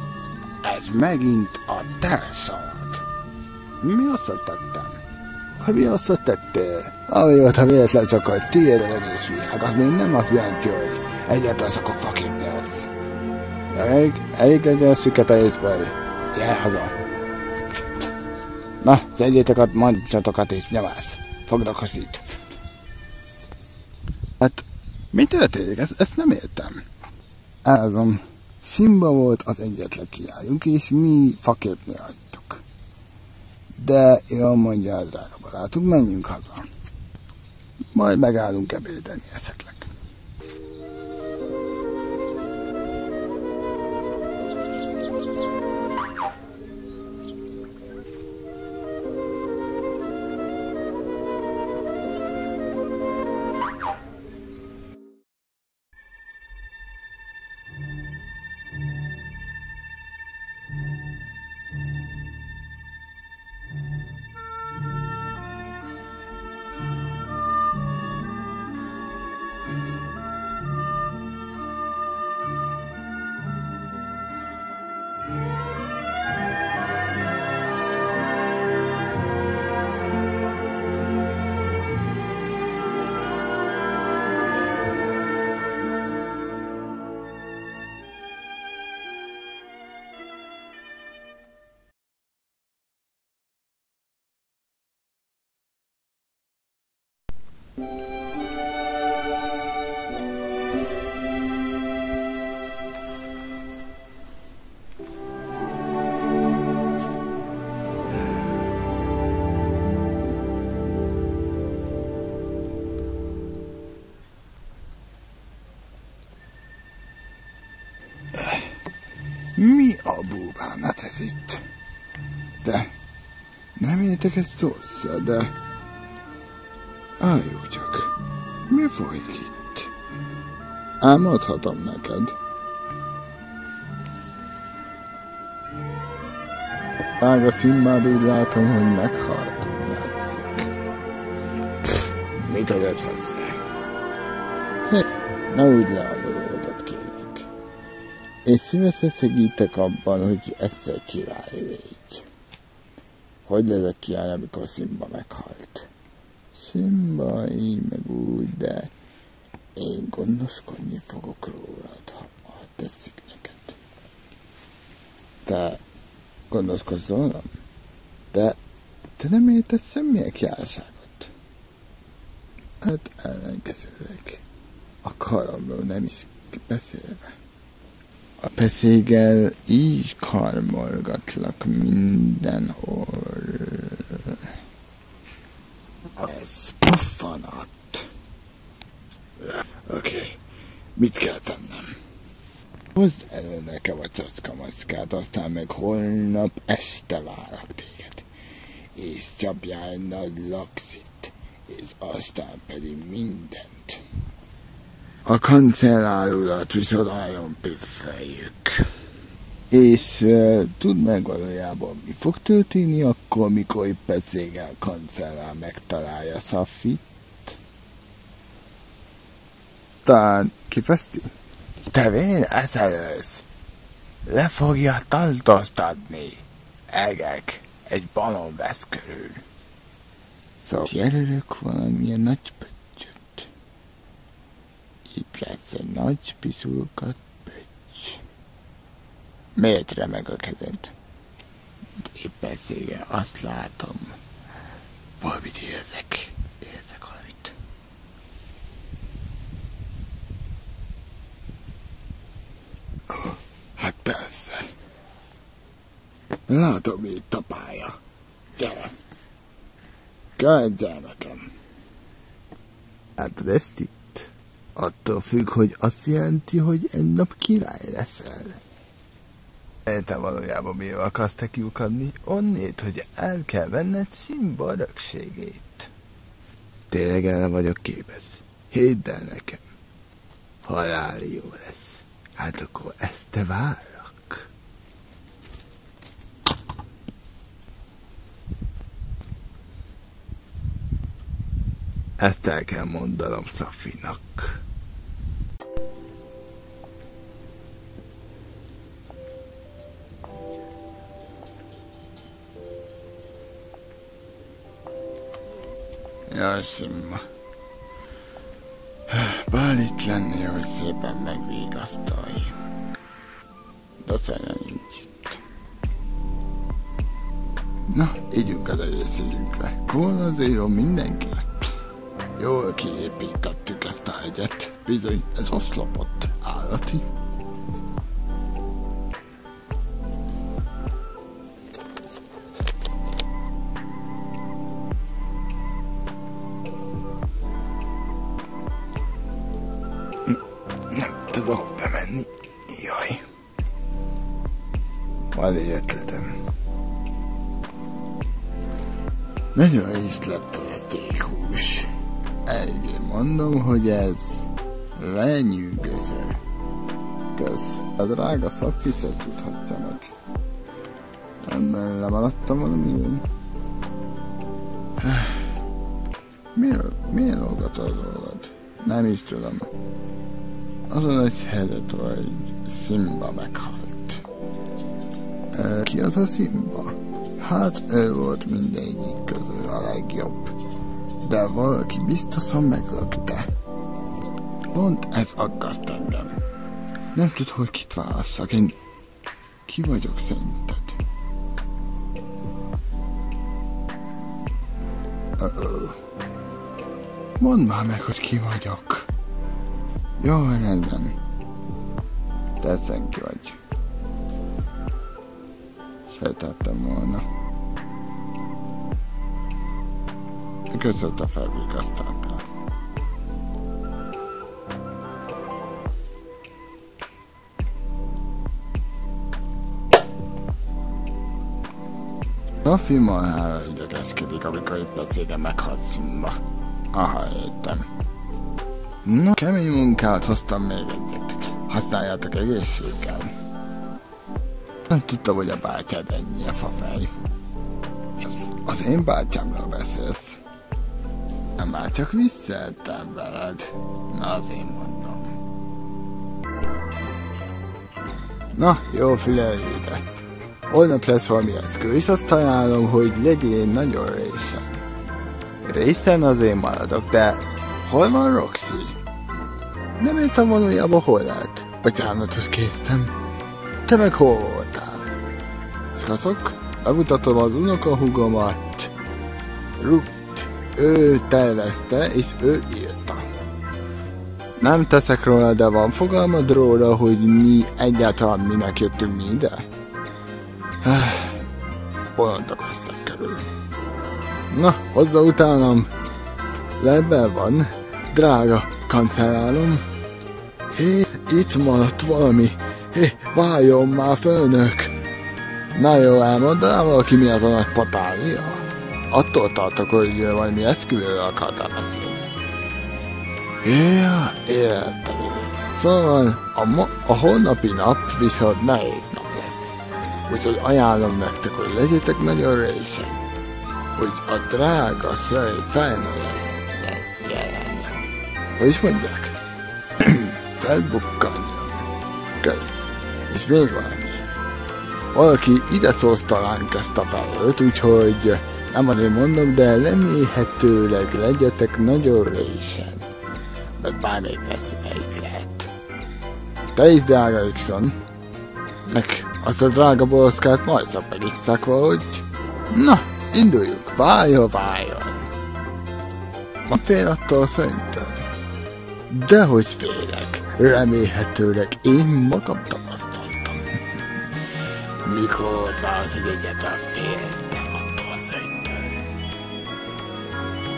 ez megint a te szavad. Mi azt tettem? Mi azt tettél? Ha véletlen csak, hogy tiéd az egész világ, az még nem azt jelenti, hogy egyáltalán csak a faképni az. Elég, elég legyen szüket a észből. Jel haza. Na, szedjétek a mancsatokat és a kaszít. Hát, mi történik? Ezt, ezt nem értem. Ázom, Simba volt az egyetlen kiállunk, és mi faképni hagytuk. De jól mondja drága barátunk, menjünk haza. Majd megállunk ebédelni esetleg. Ezt szószal, de álljuk csak. Mi folyik itt? Álmodhatom neked. Ága Szimbád úgy látom, hogy meghalt, látszik. Pff, mit adott hozzá? Ez, ne úgy leállodott kérek. És szívesen segítek abban, hogy ezzel király légy. Hogy lezek király, amikor Simba meghalt? Simba, így meg úgy, de én gondoskodni fogok rólad, ha, ha tetszik neked. Te gondoskodsz rólam? De te nem érted semmilyen kiálságot. Hát ellenkezőleg. A karomról nem is beszélve. A peszéggel így karmolgatlak mindenhol. Ez puffanat. Oké, okay. mit kell tennem? Hozd elő nekem a cackamaszkát, aztán meg holnap este várok téged. És egy nagy laxit, és aztán pedig mindent. A kancellárulat viszont nagyon püffeljük. És uh, tudd meg valójában, mi fog történni akkor, mikor éppen cégel kancellár megtalálja Szafit? Talán kifeszti? Te vén eszelősz! Le fogja taltoztatni! Egek, egy balon vesz körül. Szóval jelölök valamilyen nagy. Itt lesz egy nagy piszulkat pöcs. Miért remeg a kezed? Éppen szége, azt látom. Valamit érzek. Érzek valamit. Hát persze. Látom itt a pálya. Gyere. Kezdjel nekem. Hát ezt itt. Attól függ, hogy azt jelenti, hogy egy nap király leszel. Te valójában mi akarsz te kiukadni? Onnét, hogy el kell venned Simba örökségét. Tényleg el vagyok képez. Hidd el nekem. Halál jó lesz. Hát akkor ezt te várlak. Ezt el kell mondanom Szafinak. Jaj, Simba. Bár itt lenni, hogy szépen megvégasztalj. De szerre nincs itt. Na, ígyunk az egész le. Kól azért jó mindenki. Jól kiépítettük ezt a hegyet. Bizony, ez oszlopott állati. Nem tudok bemenni. Jaj. Van egy ötletem. Nagyon ízlett ez téghús. Eléggé mondom, hogy ez lenyűgöző. Kösz. A drága szakfiszet tudhatja meg. Ebben lemaradtam valami Miért, miért hallgatod rólad? Nem is tudom. Azon egy helyzet, hogy Simba meghalt. Ki az a Simba? Hát ő volt mindegyik közül a legjobb. De valaki biztosan meglökte. Pont ez aggaszt engem. Nem tud, hogy kit válasszak. Én ki vagyok szerinted? Uh-oh. Mondd már meg, hogy ki vagyok. Jó, rendben. Te senki vagy. Sejtettem volna. Köszönt a felvégaztaltál. A filmalhára idegeskedik, amikor épp a cége meghalt Simba. Aha, értem. No, kemény munkát hoztam még egyet. Használjátok egészséggel. Nem tudtam, hogy a bátyád ennyi a fafej. Ez az én bátyámról beszélsz. Már csak visszaeltem veled. Na, az én mondom. Na, jó figyelj ide. Holnap lesz valami eszkő, és azt ajánlom, hogy legyél nagyon részen. Részen az én maradok, de hol van Roxy? Nem értem valójában hol lett. Bocsánatot késztem. Te meg hol voltál? Szkaszok, bemutatom az unokahúgomat. Rubit. Ő tervezte, és ő írta. Nem teszek róla, de van fogalmad róla, hogy mi egyáltalán minek jöttünk mi ide? Bolondok vesztek körül. Na, hozza utánam. Lebben van. Drága kancellálom. Hé, itt maradt valami. Hé, váljon már főnök. Na jó, elmondanám valaki miatt a nagy patália? Attól tartok, hogy valami eszküvőről akartál beszélni. Ja, értem. Szóval a, ma, a holnapi nap viszont nehéz nap lesz. Úgyhogy ajánlom nektek, hogy legyetek nagyon résen. Hogy a drága szöj fel ne jelenjen. Hogy is mondják? Felbukkanjon. Kösz. És még valami. Valaki ide szóztalánk ezt a felőt, úgyhogy nem azért mondom, de remélhetőleg legyetek nagyon résen. Mert bármelyik veszélyt lehet. Te is, drága Ixon. Meg azt a drága boroszkát majd megisszák valahogy. Na, induljuk, váljon, váljon. Ma fél attól a szöntől. Dehogy félek, remélhetőleg én magam tapasztaltam. Mikor válsz, hogy egyáltalán féltem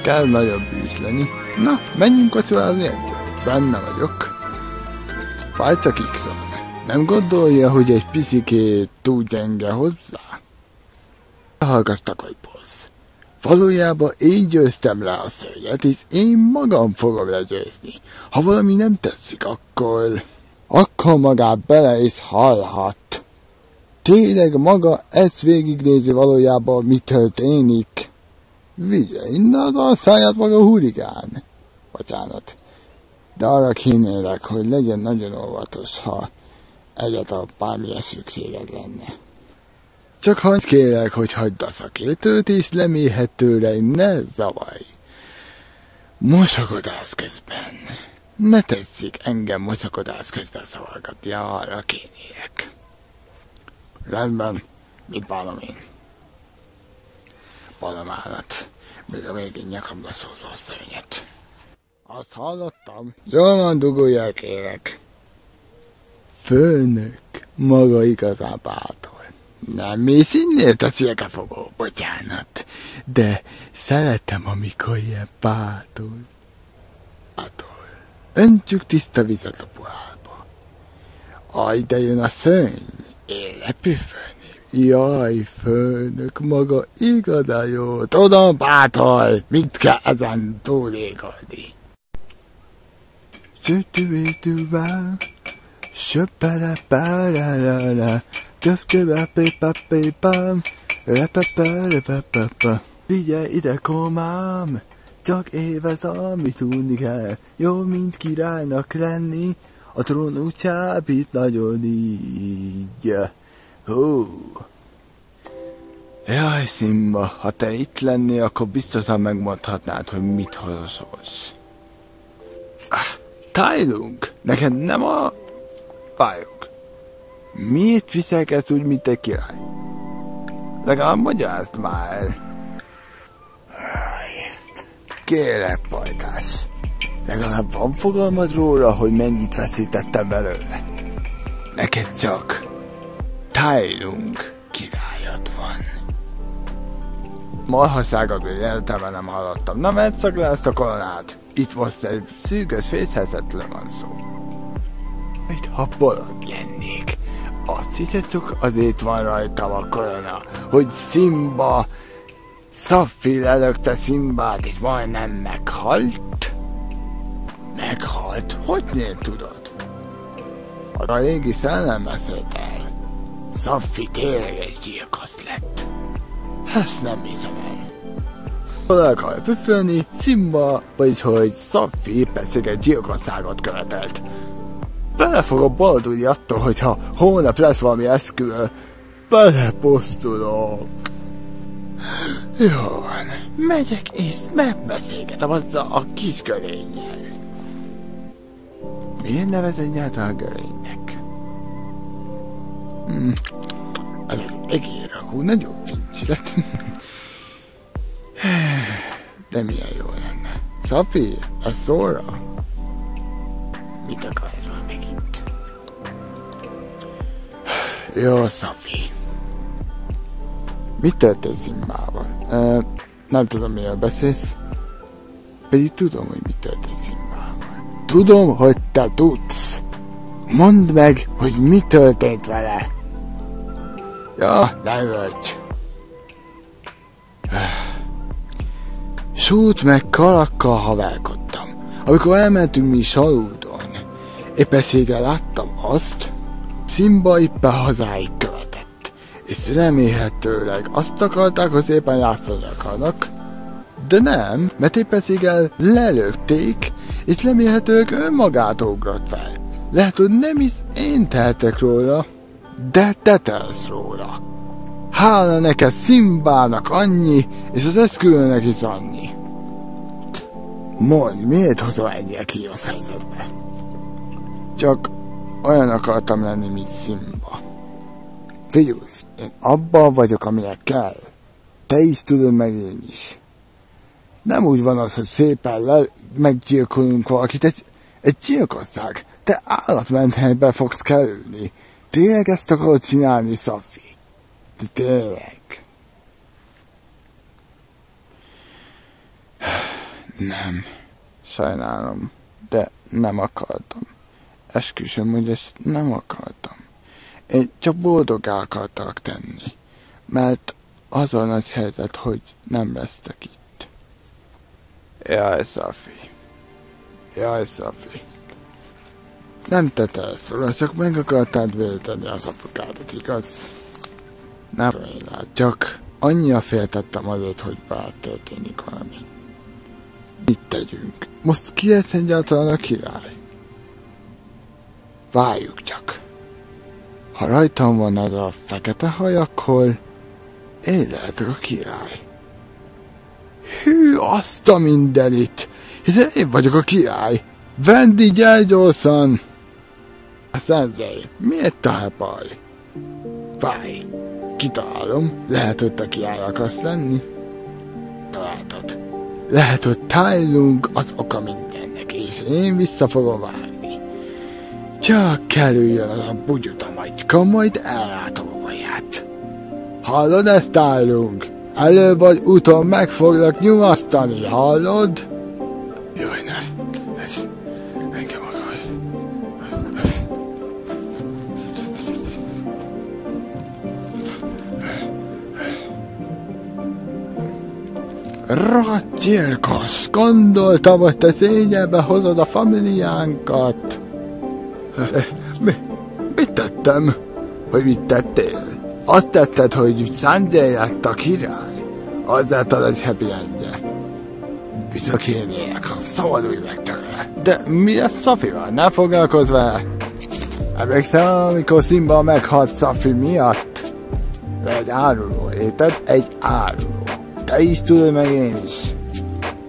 Kell nagyobb bűs lenni. Na, menjünk kocsolázni egyet. Benne vagyok. Fáj csak Ixon. Nem gondolja, hogy egy piszikét túl gyenge hozzá? Hallgattak, hogy boss. Valójában én győztem le a szörnyet, és én magam fogom legyőzni. Ha valami nem tetszik, akkor... Akkor magát bele is hallhat. Tényleg maga ezt végignézi valójában, mi történik. Vigye innen az száját maga hurigán. Bocsánat. De arra kínélek, hogy legyen nagyon óvatos, ha egyáltalán bármilyen szükséged lenne. Csak hagyd kérek, hogy hagyd a szakértőt, és leméhetőleg ne zavarj. Mosakodás közben. Ne tetszik engem mosakodás közben szavargatni, arra kérnék. Rendben, mit bánom én? Balamálat, még a végén nyakamra szózó szörnyet. Azt hallottam? Jól van, dugulják kérek. Főnök, maga igazán bátor. Nem mész innél, a fogó, bocsánat. De szeretem, amikor ilyen bátor. Bátor. Öntsük tiszta vizet a pohárba. Aj, de jön a szörny. Élepű főnök. Jaj, főnök, maga igazán jó. Tudom, bátor, mit kell ezen túlégolni. Sütüvétűvá, söpere-párárárá, Figyelj ide, komám! Csak évez, amit tudni kell. Jó, mint királynak lenni, a trónú csábít nagyon így. Hú. Jaj, Simba, ha te itt lennél, akkor biztosan megmondhatnád, hogy mit hozolsz. Ah, Tájlunk, neked nem a fájok. Miért viselkedsz úgy, mint egy király? Legalább magyarázd már. Kérlek, pajtás. Legalább van fogalmad róla, hogy mennyit veszítettem belőle? Neked csak Tájlung királyod van. Marhaszágadról életemben nem hallottam. Na, mert le ezt a koronát. Itt most egy szűkös fészhezetlen van szó. Mit ha bolond lennék? Azt hiszetszük, azért van rajtam a korona, hogy Simba Szaffi lelökte Szimbát, és majdnem meghalt? Meghalt? Hogy tudod? A régi szellem beszélt el. Szaffi tényleg egy gyilkos lett. Ezt nem hiszem el. El akar püfölni, Simba, vagyis hogy Szaffi persze egy gyilkosságot követelt. Bele fogok boldulni attól, hogyha hónap lesz valami eszkül. Beleposztulok. Jó van, megyek és megbeszélgetem azzal a kis görénnyel. Miért nevez egyáltalán görénynek? Ez az egérrakó nagyon fincsi lett. De milyen jó lenne. Szapi, a szóra? Mit akarsz már megint? Jó, Szafi. Mit történt Zimbával? Uh, nem tudom, miről beszélsz. Pedig tudom, hogy mit történt Zimbával. Tudom, hogy te tudsz. Mondd meg, hogy mi történt vele. Ja, ne vagy. Sút meg kalakkal haverkodtam. Amikor elmentünk mi Salúdon, épp eszéggel láttam azt, Simba éppen hazáig követett, és remélhetőleg azt akarták, hogy szépen játszani akarnak, de nem, mert épp eszéggel lelökték, és remélhetőleg önmagát ugrott fel. Lehet, hogy nem is én tehetek róla, de te telsz róla. Hála neked Szimbának annyi, és az eszkülőnek is annyi. Mondj, miért hozol ennyire kínos helyzetbe? Csak olyan akartam lenni, mint Simba. Figyelsz, én abban vagyok, amilyen kell. Te is tudod, meg én is. Nem úgy van az, hogy szépen le, meggyilkolunk valakit, egy, egy gyilkosság. Te állatmenthelybe fogsz kerülni. Tényleg ezt akarod csinálni, Szafi? Tényleg. Nem. Sajnálom, de nem akartam. Esküszöm, hogy ezt nem akartam. Én csak boldogá akartak tenni, mert az a nagy helyzet, hogy nem lesztek itt. Jaj, Szafi. Jaj, Szafi. Nem te telszol, csak meg akartad védeni az apukádat, igaz? Nem rá, csak annyira féltettem azért, hogy bár történik valami. Mit tegyünk? Most ki lesz egyáltalán a király? Várjuk csak. Ha rajtam van az a fekete haj, akkor én lehetek a király. Hű, azt a mindenit! Hiszen én vagyok a király. Vendi, gyere! A szenzei, miért a baj? Fáj. Kitalálom, lehet, hogy te király akarsz lenni. Találtad. Lehet, hogy tájlunk az oka mindennek, és én vissza fogom várni. Csak kerüljön az a bugyuta magyka, majd ellátom a baját. Hallod ezt, tájlunk? Előbb vagy uton meg foglak nyomasztani, hallod? Rohadt gyilkos! Gondoltam, hogy te szényelbe hozod a familiánkat. Mi, mit tettem? Hogy mit tettél? Azt tetted, hogy Sanjay lett a király? Azáltal egy happy endje. Visszakérnék, szabadulj meg tőle. De mi a Szafival? Ne foglalkozz vele! Emlékszel, amikor Simba meghalt Szafi miatt? Egy áruló, érted? Egy áruló. Te is tudod, meg én is.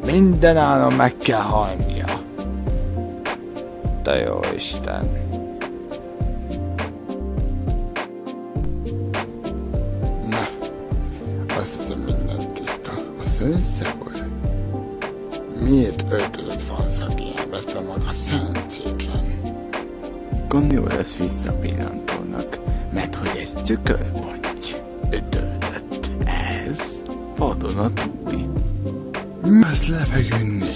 Minden állam meg kell halnia. De jó Isten. Na, azt hiszem minden tiszta. A szőnyszer volt. Miért öltözött fanszagjába fel maga szerencsétlen? Gond jó lesz visszapillantónak, mert hogy ez tükörponty. Ötöltött. Vadonatúj. Mesz lefeküdni.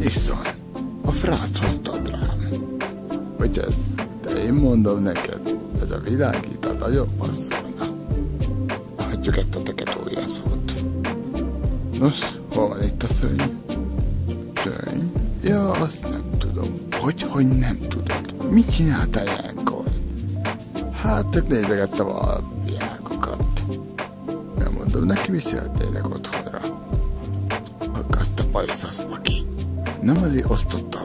Iszon, a frász hoztad rám. Hogy ez? De én mondom neked, ez a világít a nagyobb passzolna. Csináltál ilyenkor? Hát, csak nézegettem a virágokat. Nem mondom, neki viseltének otthonra. Azt a bajszasz ki. Nem azért osztottam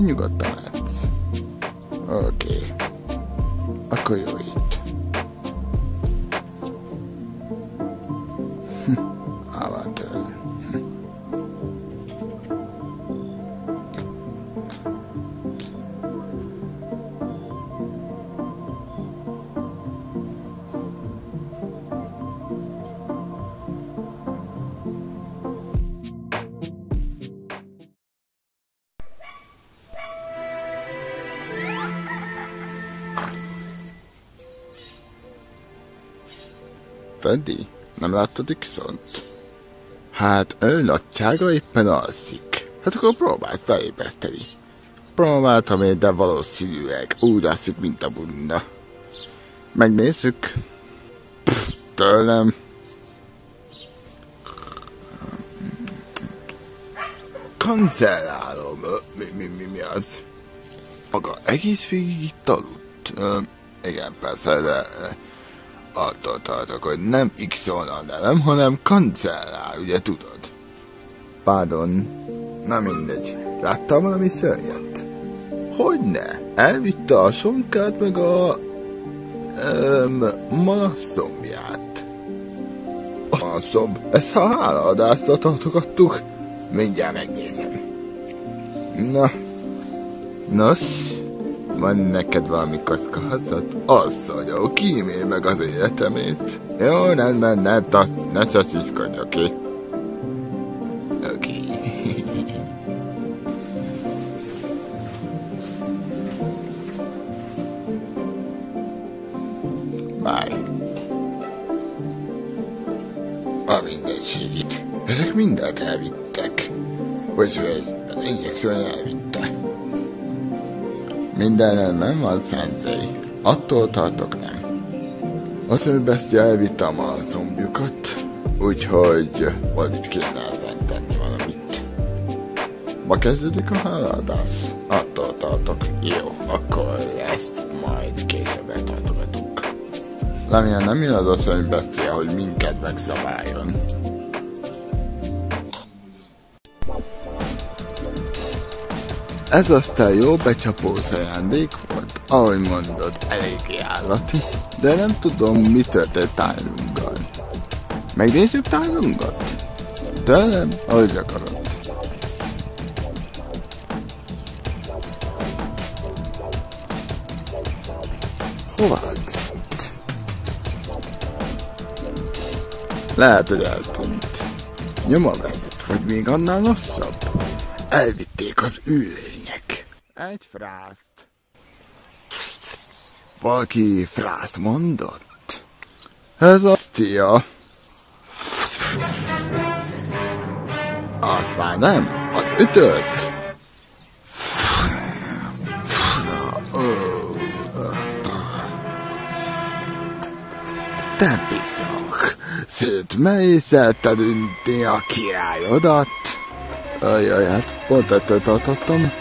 mint a befettő, nyugodtan mehetsz. Oké. Okay. Akkor nem láttad Dixont? Hát, ön nagysága éppen alszik. Hát akkor próbáld felébreszteni. Próbáltam én, de valószínűleg úgy alszik, mint a bunda. Megnézzük. Pff, tőlem. Kancellálom. Mi, mi, mi, mi az? Maga egész végig itt aludt? Ö, igen, persze, de... attól tartok, hogy nem x a nevem, hanem kancellár, ugye tudod? Pardon. Na mindegy. Láttál valami szörnyet? Hogyne? Elvitte a sonkát meg a... Öm, malaszombját. A malaszomb? Ezt a hálaadásra tartogattuk? Mindjárt megnézem. Na. Nos, van neked valami kaszkahazat? Asszonyó, kímél meg az életemét. Jó, rendben, ne, ta, ne csacsiskodj, oké? Okay? Rendben van, Sensei. Attól tartok nem. Az ő bestia elvitte a malszombjukat, úgyhogy valamit kéne ezen tenni valamit. Ma kezdődik a háladás? Attól tartok. Jó, akkor ezt majd később eltartogatunk. Remélem nem jön az asszony bestia, hogy minket megszabáljon. Ez aztán jó becsapós ajándék ahogy mondod, eléggé állati, de nem tudom, mi történt Tálunggal. Megnézzük Tálungot? Tőlem, ahogy akarod. Hova eltűnt? Lehet, hogy eltűnt. Nyoma vezet, hogy még annál lassabb. Elvitték az ülények. Egy frászt. Valaki frászt mondott? Ez a sztia. Az már nem, az ütött. Te bizok, szétmelyészelted ünti a királyodat. Ajaj, hát pont ettől tartottam.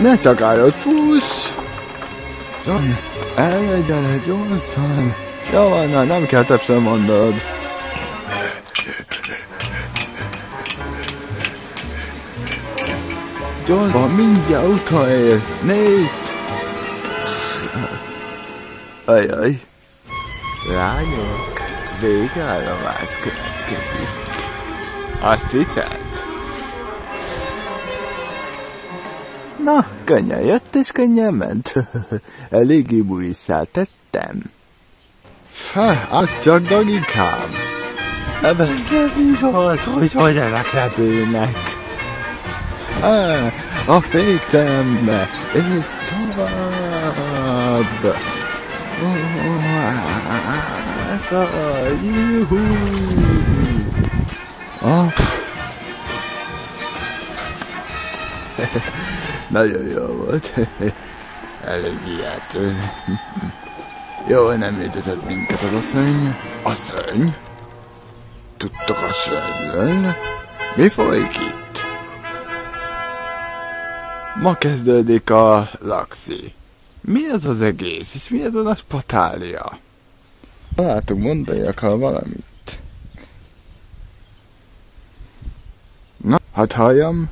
Ne csak állod, fuss! John, Elvegyen egy jószan. Jó van, na, nem kell többször mondod. Gyorsan, mindjárt utolért. Nézd! Ajaj. Lányok, végállomás következik. Azt hiszem. Na, könnyen jött és könnyen ment. Eléggé burisszá tettem. Az csak dagikám. Ebben szerint az, hogy hogy repülnek. Á, a fékterembe, és tovább. Juhú. Ah, Nagyon jó volt. elég ijesztő. Jó, nem üldözött minket az asszony. Asszony? Tudtok a sörről? Mi folyik itt? Ma kezdődik a laxi. Mi ez az egész, és mi ez a nagy patália? Látok, mondani akar valamit. Na, hadd halljam.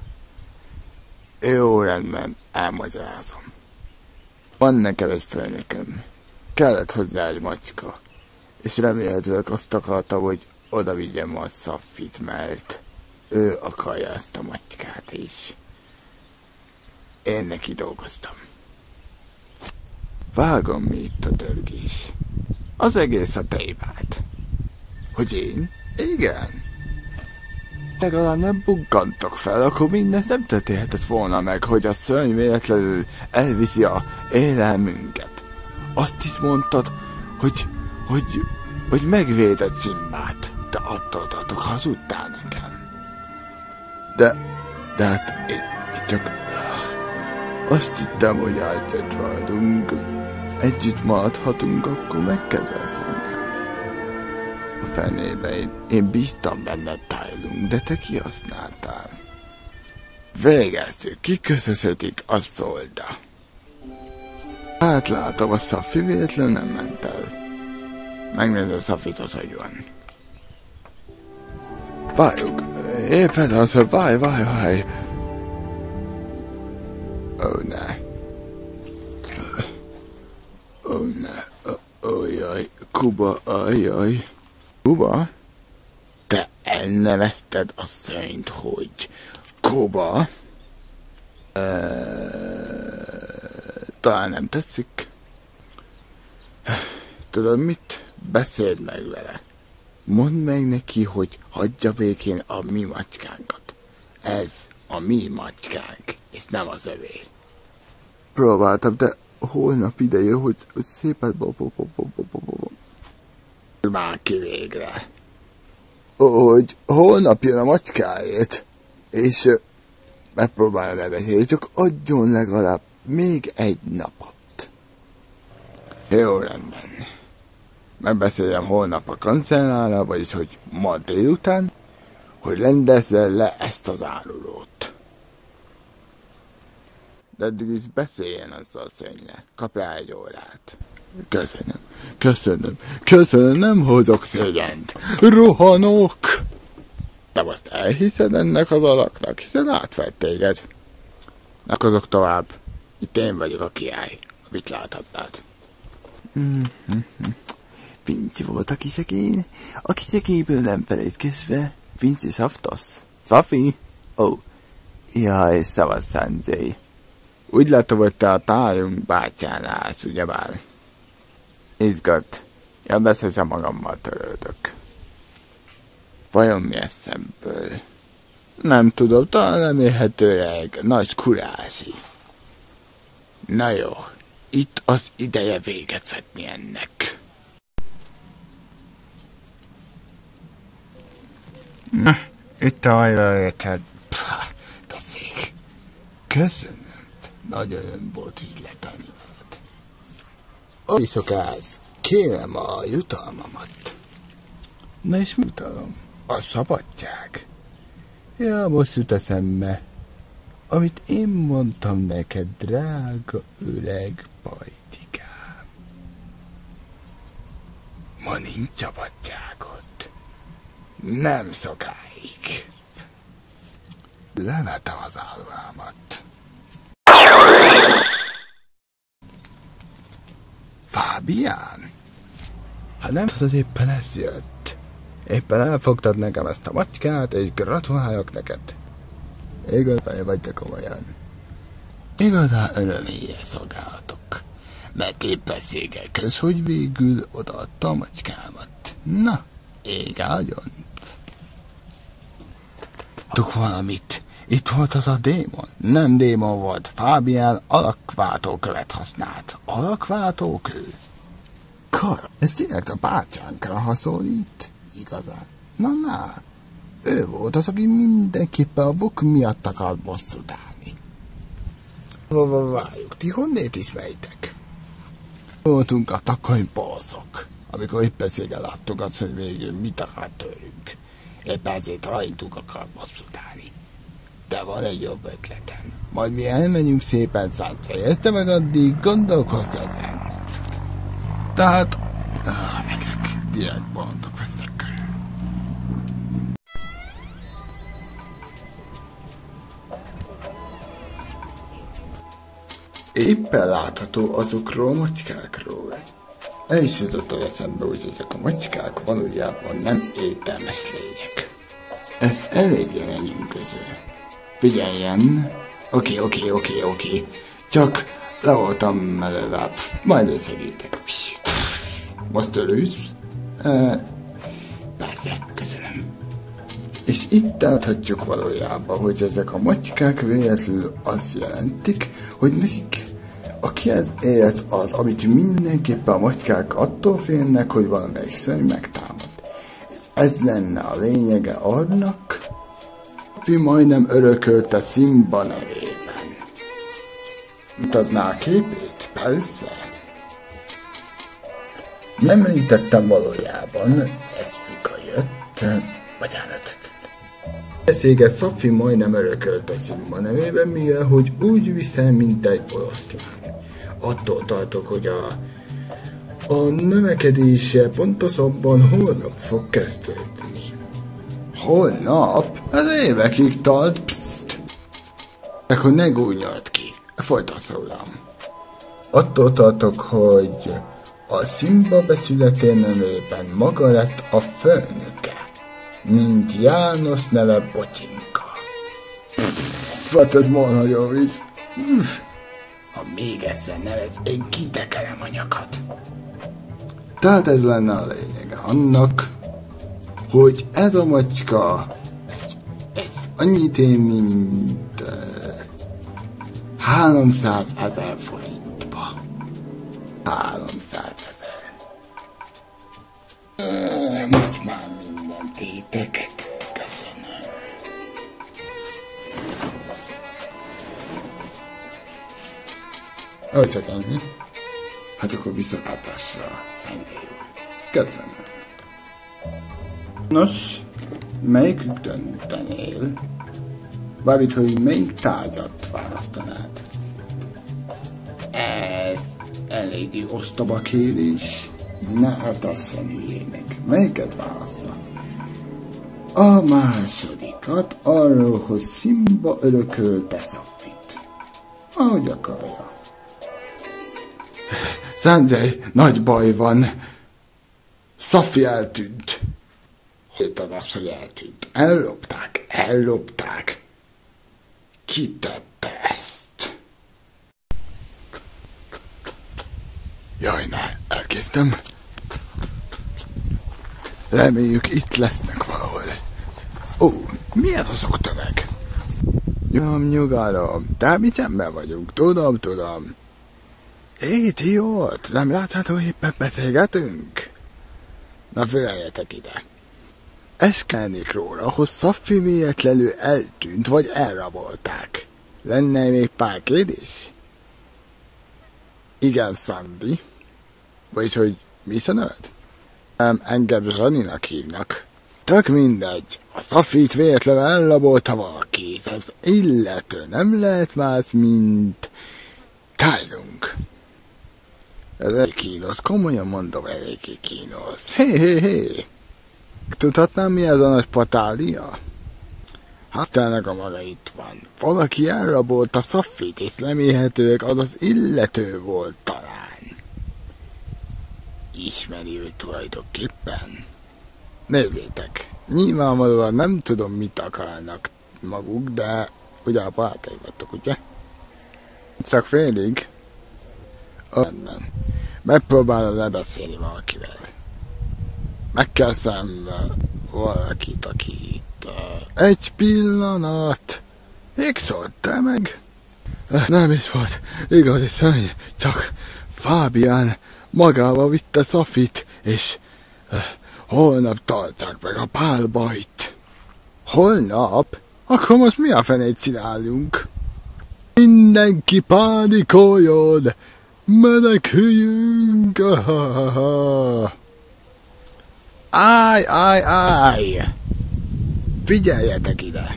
Jó, rendben, elmagyarázom. Van nekem egy főnököm. Kellett hozzá egy macska. És remélhetőleg azt akarta, hogy oda vigyem a szaffit, mert ő akarja ezt a macskát is. Én neki dolgoztam. Vágom mi itt a dörgés. Az egész a tejbát. Hogy én? Igen. Legalább nem bukkantok fel, akkor mindent nem történhetett volna meg, hogy a szörny véletlenül elviszi a élelmünket. Azt is mondtad, hogy, hogy, hogy megvéded Szimbát, de attól tartok hazudtál nekem. De, de hát én, én csak azt hittem, hogy egyet vagyunk, együtt maradhatunk, akkor megkedvelszünk. A fenébe én, én bíztam benned, Tylung, de te kihasználtál. Végeztük, kiköszöszödik a szolda. Hát látom, a Szafi véletlen nem ment el. Megnézem a Szafit, az van. Várjuk, éppen az, hogy várj, várj, várj. Ó, ne. Ó, ne. Ó, ó, jaj. Kuba, ajaj. Kuba? Te elnevezted a szönt, hogy Kuba? Talán nem tetszik. Tudod mit? Beszéld meg vele. Mondd meg neki, hogy hagyja békén a mi macskánkat. Ez a mi macskánk, és nem az övé. Próbáltam, de holnap ideje, hogy szépen... Már ki végre. Hogy holnap jön a macskáért, és megpróbálja lebeszélni, csak adjon legalább még egy napot. Jó, rendben. Megbeszéljem holnap a kancellárral, vagyis hogy ma délután, hogy rendezze le ezt az árulót. De addig is beszéljen azzal a szönnyel. Kap rá egy órát. Köszönöm, köszönöm, köszönöm, nem hozok szégyent. Rohanok! De most elhiszed ennek az alaknak, hiszen átvett téged. Nakozok tovább. Itt én vagyok a kiály, amit láthatnád. Vinci volt a kisekén, a kisekéből nem felejtkezve. Vinci Saftos. Safi? Ó, oh. jaj, szavaz Sanjay. Úgy látom, hogy te a tájunk bátyán állsz, ugyebár? Izgat. Ja, beszélsz magammal törődök. Vajon mi eszemből? Nem tudom, talán remélhetőleg nagy kurási. Na jó, itt az ideje véget vetni ennek. Na, itt a hajrajötted. Beszék. Köszönöm. Nagy öröm volt így letenni szokás, kérem a jutalmamat. Na és mi jutalom? A szabadság. Ja, most jut eszembe. Amit én mondtam neked, drága öreg pajtikám. Ma nincs szabadságod. Nem sokáig. Levetem az állámat. Fábián? Hát nem tudod, éppen ez jött. Éppen elfogtad nekem ezt a macskát, és gratuláljak neked. Igazán vagy te komolyan. Igazán örömélyes szolgálatok. Mert épp beszélgek hogy végül odaadta a macskámat. Na, ég áldjon. Tudok valamit. Itt volt az a démon? Nem démon volt. Fábián alakváltókövet használt. Alakváltókő? Kar, ez tényleg a bátyánkra hasonlít? Igazán. Na, na. Ő volt az, aki mindenképpen a vok miatt akar bosszút állni. Várjuk, ti honnét ismeritek? Voltunk a takonybolszok, amikor éppen szégen láttuk azt, hogy végül mit akar tőlünk. Éppen ezért rajtunk akar bosszút állni. De van egy jobb ötletem. Majd mi elmenjünk szépen Száncai, ezt meg addig gondolkozz ezen. Tehát, ah, nekek direkt bolondok veszek körül. Éppen látható azokról a macskákról. El is jutott az eszembe, hogy ezek a macskák valójában nem értelmes lények. Ez eléggé lenyűgöző. Figyeljen! Oké, oké, oké, oké. Csak le voltam mellőle, majd összegítek. Most örülsz? E, persze, köszönöm. És itt láthatjuk valójában, hogy ezek a macskák véletlenül azt jelentik, hogy nekik a kiez élet az, amit mindenképpen a macskák attól félnek, hogy valamelyik szörny megtámad. Ez lenne a lényege annak, Fi majdnem örökölte Simba nevében. Mutatná a képét? Persze. Nem említettem valójában, ez fika jött. Bocsánat. Beszége Szafi majdnem örökölte Simba nevében, mivel hogy úgy viszel, mint egy oroszlán. Attól tartok, hogy a, a növekedése pontosabban holnap fog kezdődni. Holnap? Ez évekig tart, pszt. Akkor ne gúnyolt ki. Folytasz rólam. Attól tartok, hogy a Simba beszületén nevében maga lett a főnöke, mint János neve Bocsinka. Hát ez ma nagyon visz. Ha még egyszer nevez, én kitekerem a nyakat. Tehát ez lenne a lényege annak, hogy ez a macska ez annyit ér, mint uh, 300 ezer forintba. 300 ezer. Most már minden tétek. Köszönöm. Ahogy csak ennyi. Hát akkor visszatátásra, Szentgyő. Köszönöm. Nos, melyikük döntenél? Valamit, hogy melyik tárgyat választanád? Ez eléggé ostoba kérés. Ne hát sem meg. Melyiket válassza? A másodikat arról, hogy Simba örökölte Szafit. Ahogy akarja. Sanjay, nagy baj van. Szafi eltűnt. Érted azt, hogy eltűnt. Ellopták, ellopták. Ki tette ezt? Jaj, ne, elkezdtem. Reméljük itt lesznek valahol. Ó, mi ez a sok tömeg? Nyugalom, nyugalom. Tábítjemben vagyunk, tudom, tudom. Idiót, nem látható éppen beszélgetünk? Na, föleljetek ide. Eskálnék róla, hogy Szaffi véletlenül eltűnt, vagy elrabolták. Lenne még pár kérdés? Igen, Szandi. Vagyis, hogy mi szanad? Nem, engem Zsaninak hívnak. Tök mindegy. A Szafit véletlenül elrabolta valaki. Az illető nem lehet más, mint... Tálunk. Ez egy kínos, komolyan mondom, eléggé kínos. Hé, hé, hé. Tudhatnám, mi ez a nagy patália? Hát tényleg a maga itt van. Valaki elrabolt a szaffit, és lemélhetőleg az az illető volt talán. ismeri őt tulajdonképpen? Nézzétek, nyilvánvalóan nem tudom, mit akarnak maguk, de ugye a barátai vagytok, ugye? Csak félig. Rendben. Megpróbálom lebeszélni valakivel. Meg kell szembe valakit, aki itt... Egy pillanat! Még szóltál meg? Nem is volt igazi szörny, csak Fábián magával vitte Szafit, és holnap tartják meg a pálbajt. Holnap? Akkor most mi a fenét csináljunk? Mindenki pánikoljon! Meneküljünk! Áj, áj, áj! Figyeljetek ide!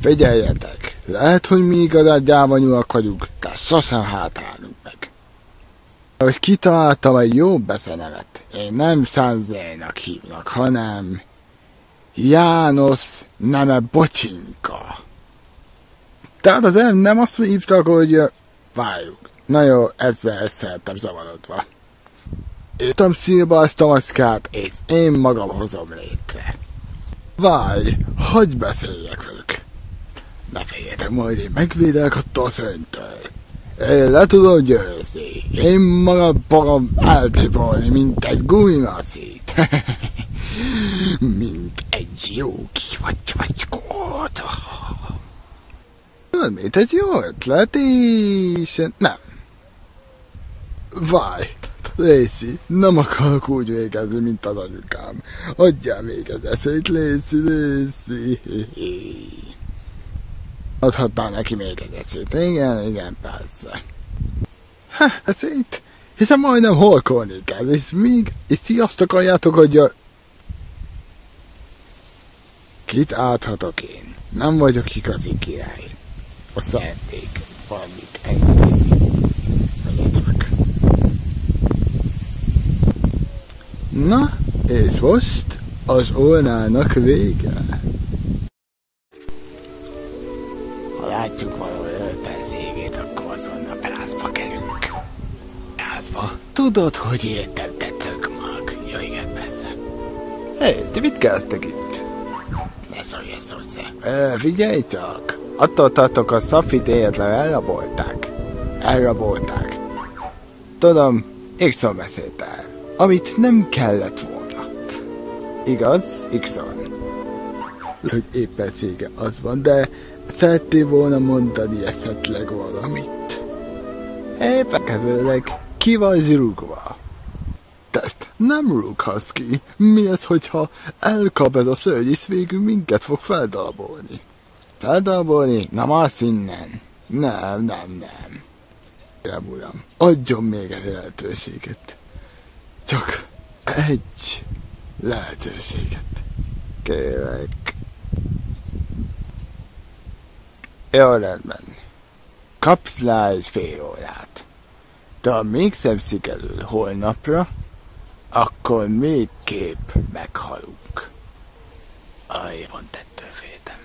Figyeljetek! Lehet, hogy mi igazán gyávanyúak vagyunk, de sosem hátrálunk meg. Hogy kitaláltam egy jó beszenevet. Én nem Sanzénak hívnak, hanem János neme Bocsinka. Tehát az nem, azt hívtak, hogy várjuk. Na jó, ezzel szerettem zavarodva. Értem szírba azt a maszkát, és én magam hozom létre. Várj, hagyj beszéljek velük. Ne féljetek majd, én megvédelek attól a szöntől. Én le tudom győzni. Én magam fogom eltipolni, mint egy gumimaszít. mint egy jó kis vacsvacskót. Mit, ez jó ötlet, és nem. Várj, Lacey, nem akarok úgy végezni, mint az anyukám. Adjál még egy eszét, Lacey, Lacey. Adhatnál neki még egy eszét. Igen, igen, persze. Ha, eszét? Hiszen majdnem holkolni kell, és még, és ti azt akarjátok, hogy a... Kit áthatok én? Nem vagyok igazi király. A szeretnék valamit engedni. Vegyetek. Na, és most az olnának vége. Ha látjuk valahol ölpezégét, akkor azonnal felázba kerünk. Házba. Tudod, hogy értem, te tök mag. Jó, igen, persze. Hé, hey, ti mit kezdtek itt? Ne szólj ezt hozzá. Figyelj csak! Attól tartok, a Szafit éjjetlen elrabolták. Elrabolták. Tudom, Ixon beszéltál. Amit nem kellett volna. Igaz, Ixon? Hogy éppen szége az van, de szerettél volna mondani esetleg valamit. Éppen kezőleg ki vagy zsrugva? Test, nem rúghatsz ki. Mi ez, hogyha elkap ez a szörny, és végül minket fog feldalbolni? Feldalbolni? Na, más innen. Nem, nem, nem. Kérem, uram, adjon még egy lehetőséget. Csak egy lehetőséget. Kérek. Jó, rendben. Kapsz rá egy fél órát. De ha mégsem sikerül holnapra, akkor még kép meghalunk. Aj, pont ettől féltem.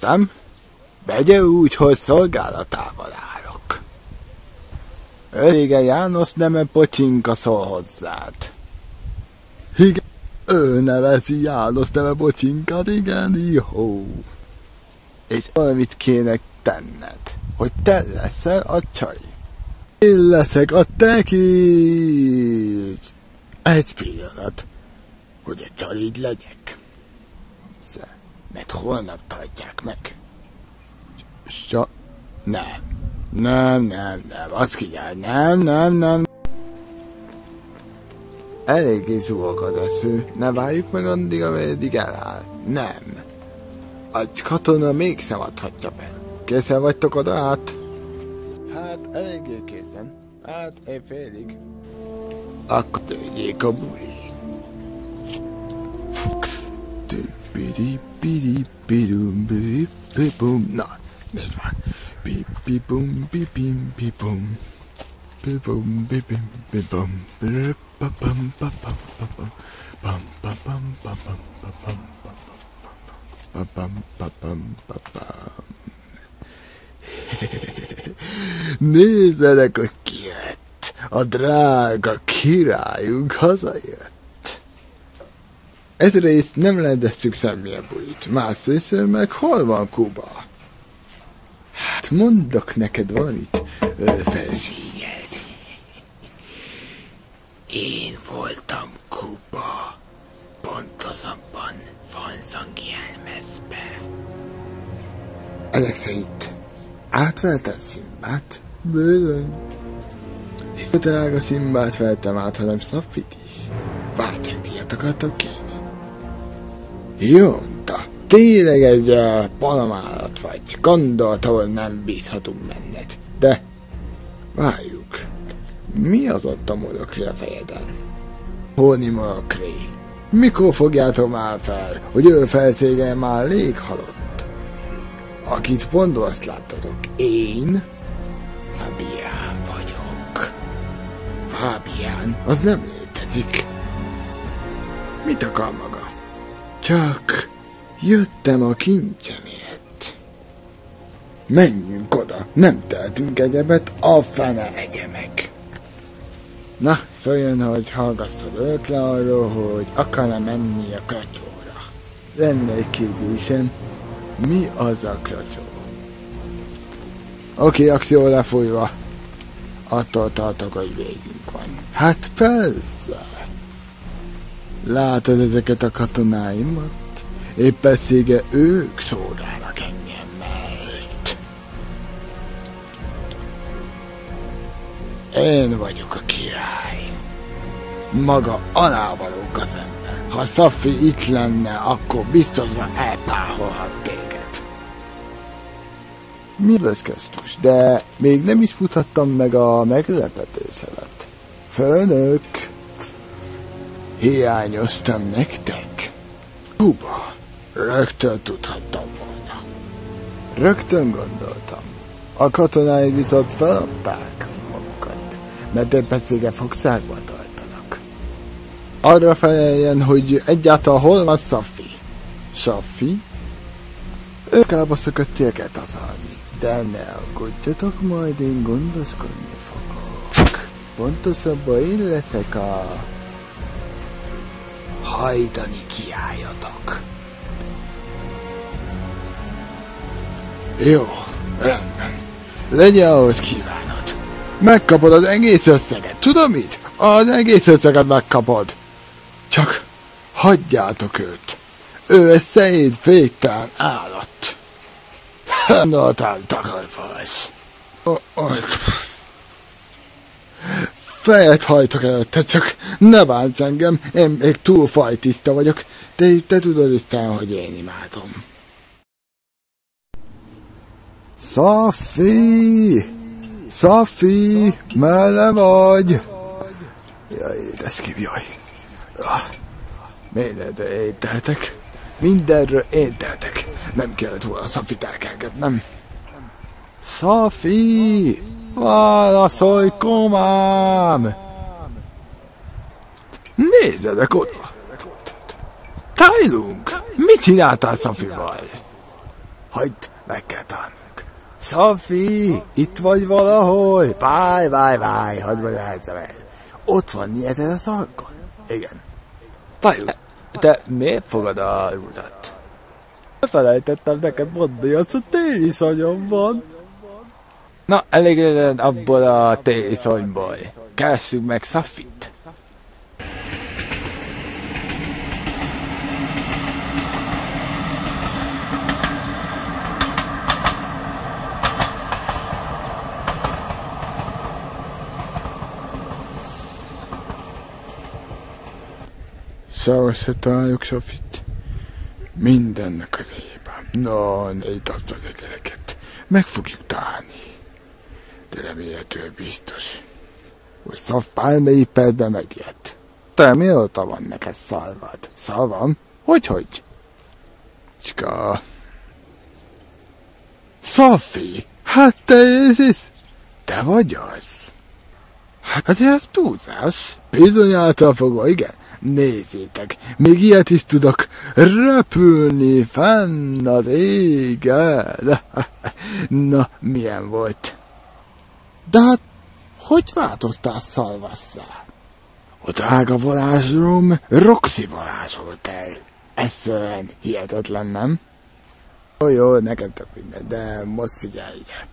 Nem? Vegye úgy, hogy szolgálatával állok. Régen János neme Pocsinka szól hozzád. Igen, ő nevezi János neme Pocsinkát, igen, jó. És valamit kéne tenned, hogy te leszel a csaj. Én leszek a tekics. Egy pillanat, hogy a csalid legyek. Mert holnap tartják meg. Sa... Nem. Nem, nem, nem. Azt kigyár. Nem, nem, nem. Eléggé zúgok az esző. Ne várjuk meg addig, ameddig eláll. Nem. A katona mégsem adhatja fel. Készen vagytok oda át? Hát, eléggé készen. Hát, én félig. Akkor tőjék a buli. Bidi, bidi, bidum, bidi, bibum. Na, nézd már. Bibi, bum, bibim, bibum. Bibum, bibim, bibum. Bam, bam, bam, bam, bam, bam, bam, bam, bam, bam, bam, bam, bam, bam, bam. Nézzenek, hogy kijött a drága ki királyunk hazajött. Egyrészt nem rendezzük semmilyen bulit, másrészt meg hol van Kuba? Hát mondok neked valamit, felséged. Én voltam Kuba, pontosabban Fanzangielmezbe. Alexeit, átvelted Szimbát? Bizony. És a drága Szimbát vettem át, hanem Szafit is. Vágyakdíjat akartam kérni. Jó, tényleg ez a palamálat vagy. Gondolt, ahol nem bízhatunk benned. De, várjuk. Mi az ott a molokri a fejeden? Hóni molokri. Mikor fogjátok már fel, hogy ő felszége már rég halott? Akit pont azt láttatok, én Fabián vagyok. Fabián, az nem létezik. Mit akar maga? Csak jöttem a kincsemért. Menjünk oda, nem tehetünk egyebet, a fene egye meg. Na, szóljon, hogy hallgasszol őt le arról, hogy akarna menni a kracsóra. Lenne egy kérdésem, mi az a kracsó? Oké, akció lefújva. Attól tartok, hogy végünk van. Hát persze. Látod ezeket a katonáimat? Éppessége ők szolgálnak engem, mert... Én vagyok a király. Maga alávalók az ember. Ha Szafi itt lenne, akkor biztosan elpáholhat téged. Mi lesz köztus? De még nem is mutattam meg a meglepetésemet. Főnök, hiányoztam nektek. Kuba, rögtön tudhattam volna. Rögtön gondoltam. A katonái viszont feladták magukat, mert éppensége fogságba tartanak. Arra feleljen, hogy egyáltalán hol van Safi. Safi? Ők kábaszökötték el taszalni. De ne aggódjatok, majd én gondoskodni fogok. Pontosabban én leszek a... Hajdani kiálljatok. Jó, rendben. Legyen ahhoz kívánod. Megkapod az egész összeget. Tudom mit? Az egész összeget megkapod. Csak hagyjátok őt. Ő egy széd féktelen állat. Gondoltam, takarfasz. Fejet hajtok előtte, csak ne bánts engem, én még túl fajtiszta vagyok, de te tudod Isten, hogy én imádom. Szafi! Szafi! Melle vagy? Jaj, édeském, jaj. Ah, Mindenre én tehetek. Mindenről én tehetek. Nem kellett volna Szafit elkelgetnem. Szafi! Válaszolj, komám! Nézzedek oda! Tajlunk! Mit csináltál Szafival? Hagyd, meg kell találnunk. Szafi, itt vagy valahol? Váj, váj, váj, hadd magyarázzam el. Ott van mi ezen a szalkon? Igen. Tajlunk, te miért fogad a rudat? Felejtettem neked mondani, az a téli szanyom van. Na, elég abból a téli szonyból. Keressük meg Szafit. Szóval találjuk Sofit. Mindennek az éjében. No, ne itt azt az egereket. Meg fogjuk találni. De remélhető biztos. Hogy Szof bármelyik percben megjött. Te mióta van neked szalvad? Szalvam? Hogy-hogy? Cska. Szofi! Hát te Jézus! Te vagy az? Hát ez túlzás. Bizonyáltal fogva, igen. Nézzétek, még ilyet is tudok repülni fenn az égen. Na, milyen volt? De hát, hogy változtál szalvasszá? A drága varázslom Roxy varázsolt el. Ez olyan hihetetlen, nem? Jó, jó, nekem tök minden, de most figyelj ide.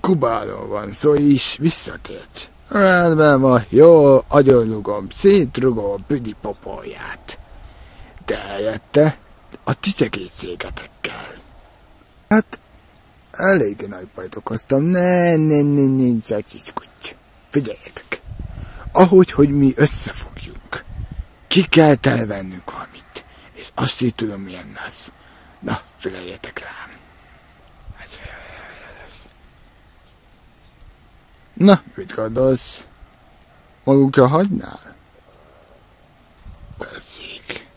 Kubáról van szó is, visszatért. Rendben van, jó, agyonrugom, szétrugom Büdi popolját. De helyette a tiszegészségetekkel. Hát, elég nagy bajt okoztam, ne, ne, ne, nincs a csicskucs. Figyeljetek, ahogy, hogy mi összefogjunk, ki kell telvennünk valamit, és azt így tudom, milyen az. Na, figyeljetek rám. Ez Na, mit gondolsz? Magukra hagynál? Beszék.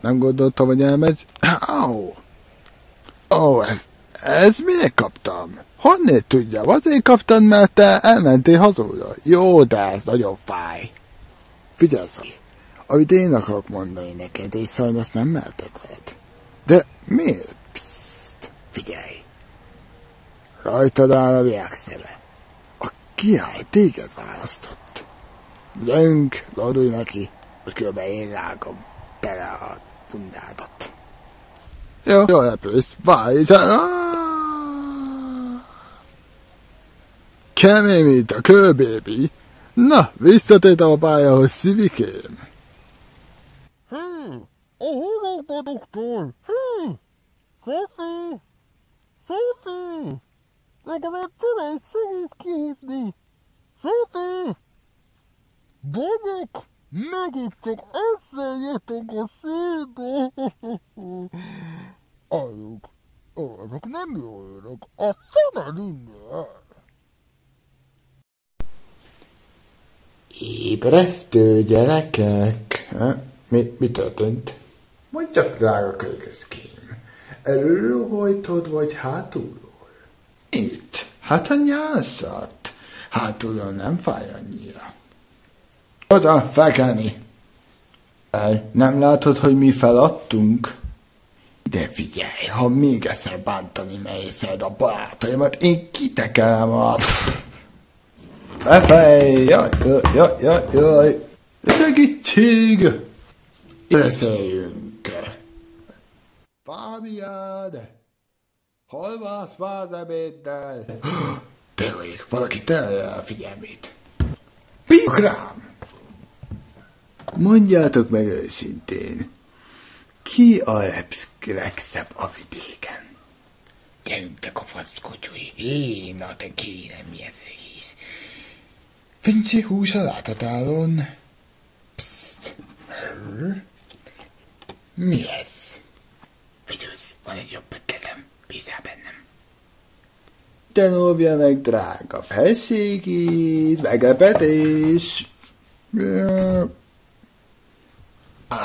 Nem gondoltam, hogy elmegy? Ó, ó, ez, ez miért kaptam? Honnét tudja? Azért kaptad, mert te elmentél hazóra. Jó, de ez nagyon fáj. Figyelsz, amit én akarok mondani neked, és sajnos nem mertek veled. De miért? Psst, figyelj. Rajtad áll a diák szeme. A király téged választott. Gyönk, lódulj neki, hogy különben én rágom bele a bundádat. Jó, jó, repülsz, várj, Kemény, mint a kőbébi. Na, visszatért a pályához, szívikém. Hé, a hónapba, doktor! Hé! Szofi! Szofi! Legalább talán segíts kihívni! Szofi! Vagyok! Megint csak ezzel jöttök a szédbe! Azok, azok nem jó örök, a fene minden! Ébresztő gyerekek! Ha? Mi, mi történt? Mondjak, drága kölyköszkém. Előről hajtod, vagy hátulról? Itt. Hát a nyászat. Hátulról nem fáj annyira. Oda, felkelni. El, nem látod, hogy mi feladtunk? De figyelj, ha még egyszer bántani mehészed a barátaimat, én kitekelem azt. Befej, jaj, jaj, jaj, jaj, segítség! Beszéljünk. Fábián, hol válsz fázebéddel? Tényleg, valaki telje a figyelmét. Bíjok rám! Mondjátok meg őszintén, ki a legszebb a vidéken? Gyerünk a faszkocsúj. Hé, na te kérem, mi ez is. Fincsi hús a látatálon. Pszt. Mi ez? Figyelsz, van egy jobb ötletem. Bízál bennem. Te lóbja meg, drága felségét, meglepetés. Ah,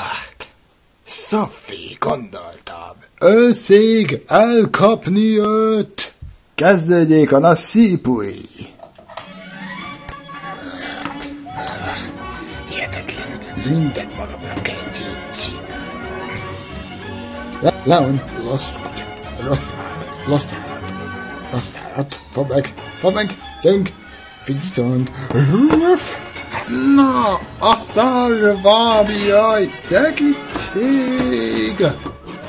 Szafi, gondoltam. Őszég elkapni őt. Kezdődjék a nagy szípui. Hihetetlen, mindent magamnak kell csinálnom. Le- Leon, rossz kutya, állat, rossz állat, fogd meg, fogd meg, gyönk, vigyont, Na, a szarvábi, jaj, segítség!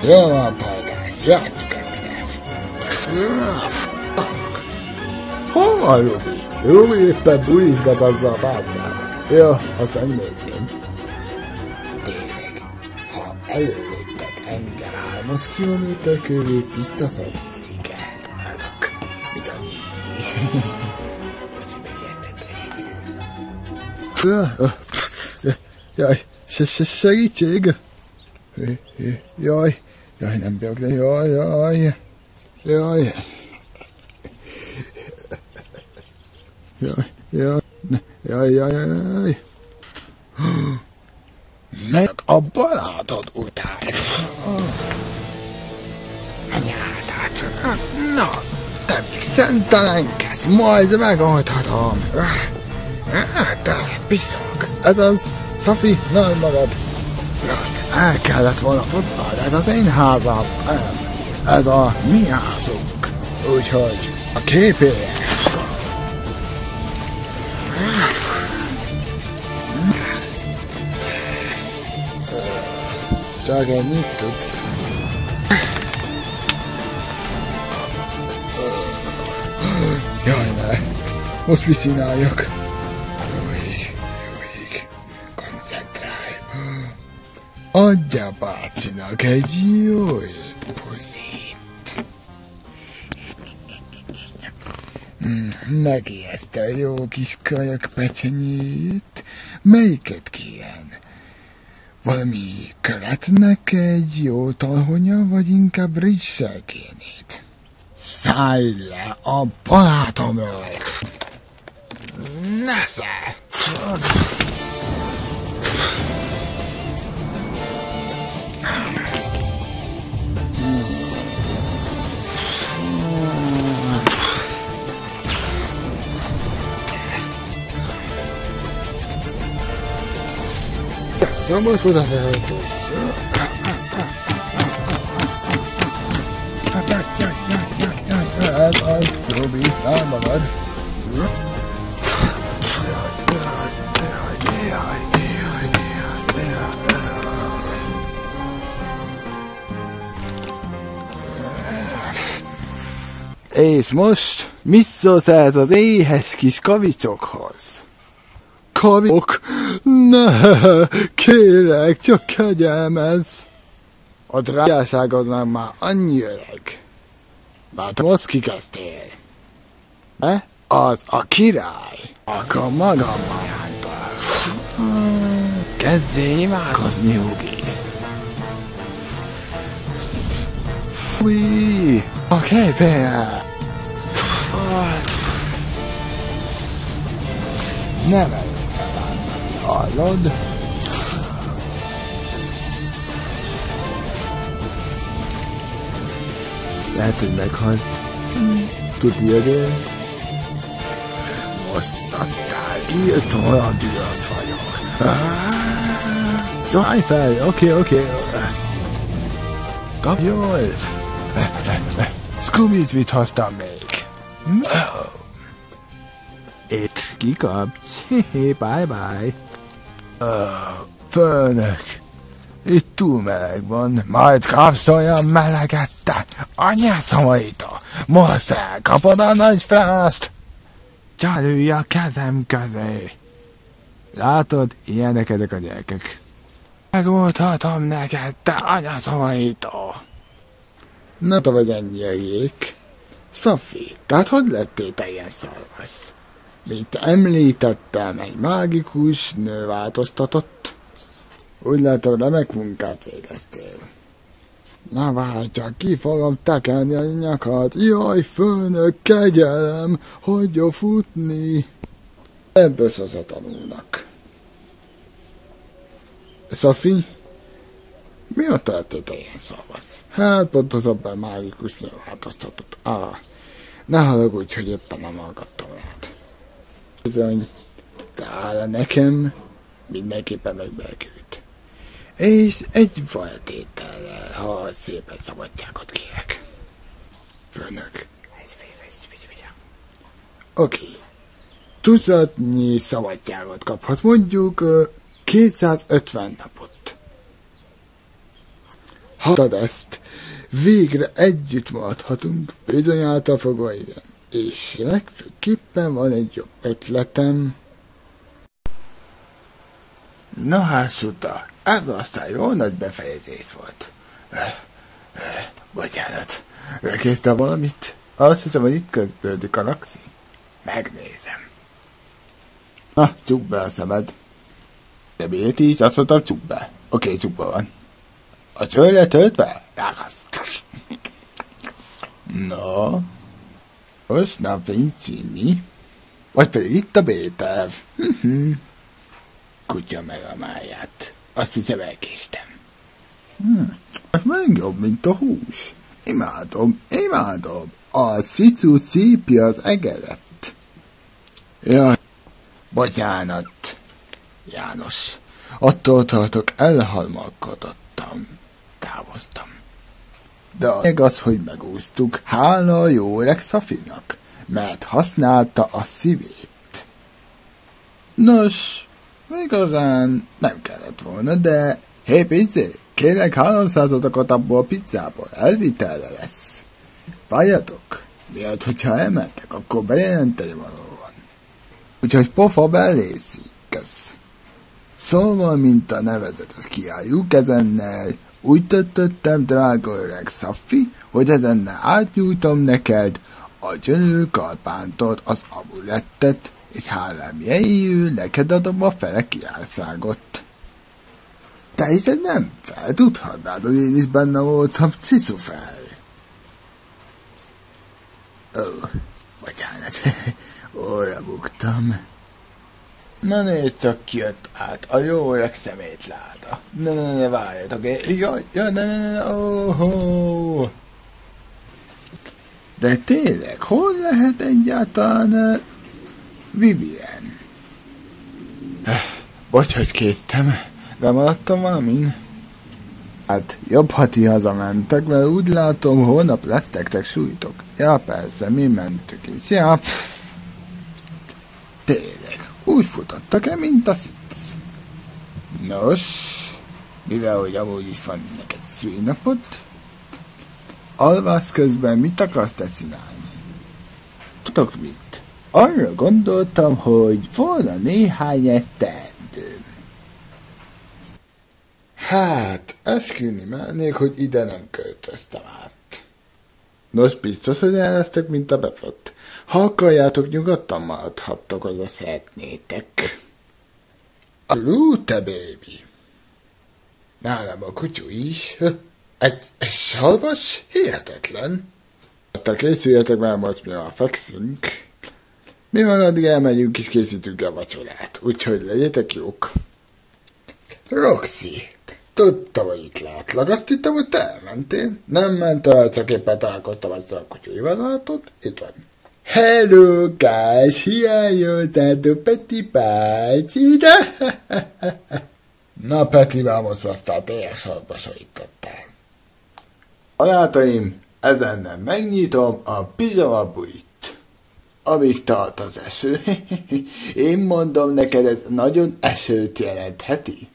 Jó van, pajtás, játsszuk ezt le. Hol van Rubi? Rubi éppen buizgat azzal a bátyával. Jó, azt megnézném. Tényleg, ha előléptet engem 300 km körül, biztos az szigát adok. Mit a mindig. Hogy megijesztettek. Jaj, se, se, segítség! Jaj, jaj, nem bírok, de jaj, jaj, jaj. Jaj, jaj, jaj, jaj, jaj. Meg a barátod után. Anyád, hát, hát, hát, na, te még szentelenkedsz, majd megoldhatom. Hát, te piszok, ez az, Szafi, nem magad. El kellett volna futnod, ez az én házam, ez a mi házunk. Úgyhogy a képéért. Csak ennyit tudsz. Jaj, ne. Most mit csináljak? Jóig, jóig. Koncentrálj. Adja bácsinak egy jó puszit. Mm, Megijeszte a jó kis kajak pecsenyét. Melyiket kérjen? Valami köretnek egy jó talhonya, vagy inkább kérnéd? Szállj le a barátomról! Nesze! Somos poderosos. Ez az, Robi, támad. És most ez az éhes kis kavicsokhoz? Kavik? Ne, kérek, csak kegyelmez. A drágáságodnak már annyi öreg. Már te most kikezdtél. E? Az a király. Akkor magam ajánlak. Kezdjél imádkozni, Ugi. Ugi, a képére. Nem elhiszem bántani, hallod? Lehet, hogy meghalt. Tudja, ögél? Most aztán írt olyan dühös vagyok. Állj fel, oké, oké. Kap jól. Scooby-t mit hoztam még? Itt kikapcs. bye bye. Uh, főnök. Itt túl meleg van, majd kapsz olyan meleget, te anyád szavaita. Most elkapod a nagy frászt. Csalülj a kezem közé. Látod, ilyenek ezek a gyerekek. Megmondhatom neked, te anya szavaita. Na te vagy ennyi a jég. Szafi, tehát hogy lettél te ilyen szarvasz? Mint említettem, egy mágikus nő változtatott. Úgy látom, remek munkát végeztél. Na csak, ki fogom tekerni a nyakat. Jaj, főnök, kegyelem, hagyja futni. Ebből sose tanulnak. Szafi, mióta lettél te ilyen szavasz? Hát pontosabban mágikus nő változtatott. Ah, ne haragudj, hogy éppen nem hallgattam rád. Bizony, de nekem mindenképpen megbelkült. És egy feltétellel, ha szépen szabadságot kérek. Főnök. Oké. Okay. Tucatnyi szabadságot kaphatsz, mondjuk uh, 250 napot. Hatad ezt, végre együtt maradhatunk, bizonyáltal fogva igen. És legfőképpen van egy jobb ötletem. Na hát, Ez aztán jó nagy befejezés volt. Bocsánat, elkészte valamit? Azt hiszem, hogy itt kezdődik a laxi. Megnézem. Na, csuk be a szemed. De miért is? Azt mondtam, csuk be. Oké, okay, csukba van. A csőre töltve? Rákaszt. No. Most nem fincsi mi? Vagy pedig itt a béterv. Kutya meg a máját. Azt hiszem elkéstem. Hmm, ez még jobb, mint a hús. Imádom, imádom. A szicu szípja az egeret. Ja, bocsánat, János. Attól tartok, elhalmalkodottam. Távoztam. De a az, hogy megúsztuk, hála a jó öreg Szafinak, mert használta a szívét. Nos, igazán nem kellett volna, de hé, pici, Kérek háromszázatokat abból a pizzából, elvitelre lesz. Várjatok, miatt, hogyha elmentek, akkor bejelenteni való van. Úgyhogy pofa belézi, kösz. Szóval, mint a nevezetet kiálljuk ezennel, úgy töttöttem, drága öreg Szaffi, hogy ezennel átnyújtom neked a gyönyörű kalpántot, az amulettet, és hálám jegyül neked adom a fele kiárszágot. Te hiszed nem fel, hogy én is benne voltam, fel. Ó, bocsánat, óra buktam. Na nézd csak ki jött át, a jó öreg szemétláda. Ne, ne, ne, várjatok, jaj, jaj, ne, ne, ne, oh, oh. De tényleg, hol lehet egyáltalán Vivien? Bocs, hogy késztem. Lemaradtam valamin? Hát, jobb, ha ti hazamentek, mert úgy látom, holnap lesztektek sújtok. Ja, persze, mi mentük is. Ja, pff. Tényleg, úgy futottak-e, mint a szic. Nos, mivel hogy amúgy is van neked szülinapot, alvász közben mit akarsz te csinálni? Tudok mit? Arra gondoltam, hogy volna néhány esztendőm. Hát, esküdni mennék, hogy ide nem költöztem át. Nos, biztos, hogy eleztek, mint a befott. Ha akarjátok, nyugodtan maradhattok, az a szeretnétek. A lúte, baby. Nálam a kutyú is. Egy, egy salvas? Hihetetlen. Te készüljetek már, most mi már fekszünk. Mi van, addig elmegyünk és készítünk a vacsorát. Úgyhogy legyetek jók. Roxy, tudtam, hogy itt látlak. Azt hittem, hogy te elmentél. Nem ment el, csak éppen találkoztam azzal a kutyúival, látod? Itt van. Hello, guys! Hiányoltátok Peti bácsi, de... Na, Peti, most aztán tényleg sorba szorítottál. Barátaim, ezennel megnyitom a pizsama. Amíg tart az eső. Én mondom neked, ez nagyon esőt jelentheti.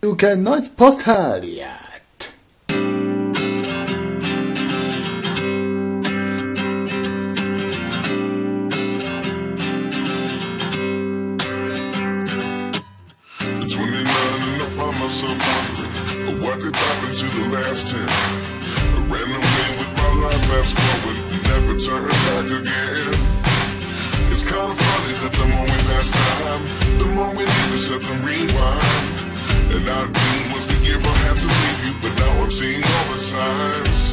Egy nagy patáliát. At 29 and I find myself what did happen to the last 10. I ran away with my life, fast forward, never turn back again. It's kind of funny that the more we pass time, the them rewind. And 19 was I had to leave you, but now I'm seeing all the signs.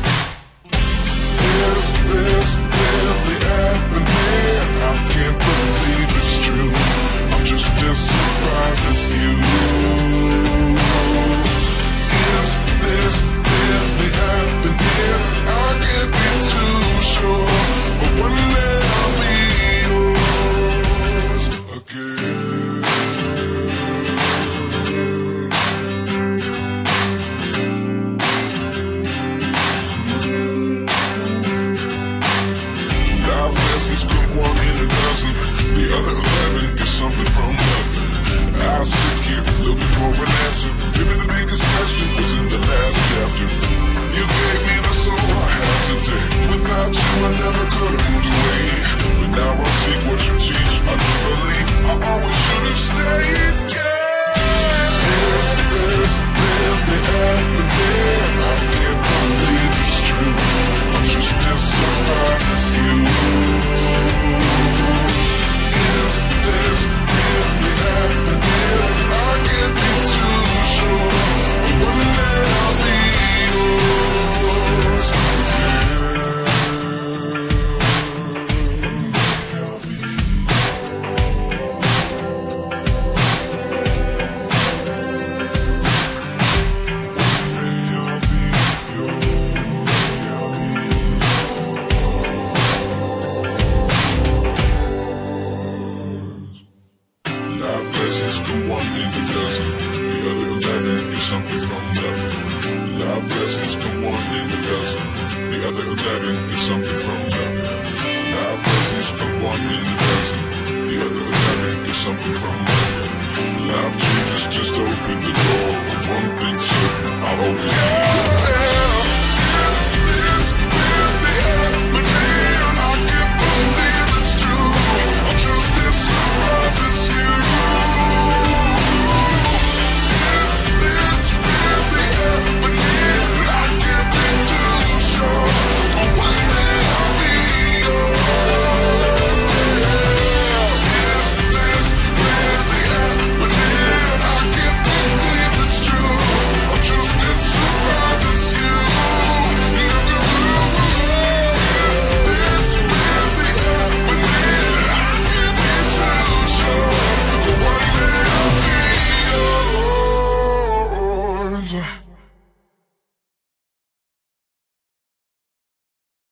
Is this really happening? I can't believe it's true. I'm just as surprised as you. Is this really happening? I can't be too sure, but one other eleven get something from nothing. I sit here looking for an answer. Maybe the biggest question was in the last chapter. You gave me the soul I have today. Without you, I never could have moved away. But now I see what you teach. I do believe I always should have stayed. Yeah. Is this really happening? I can't believe it's true. I'm just as surprised as you. I'll be yours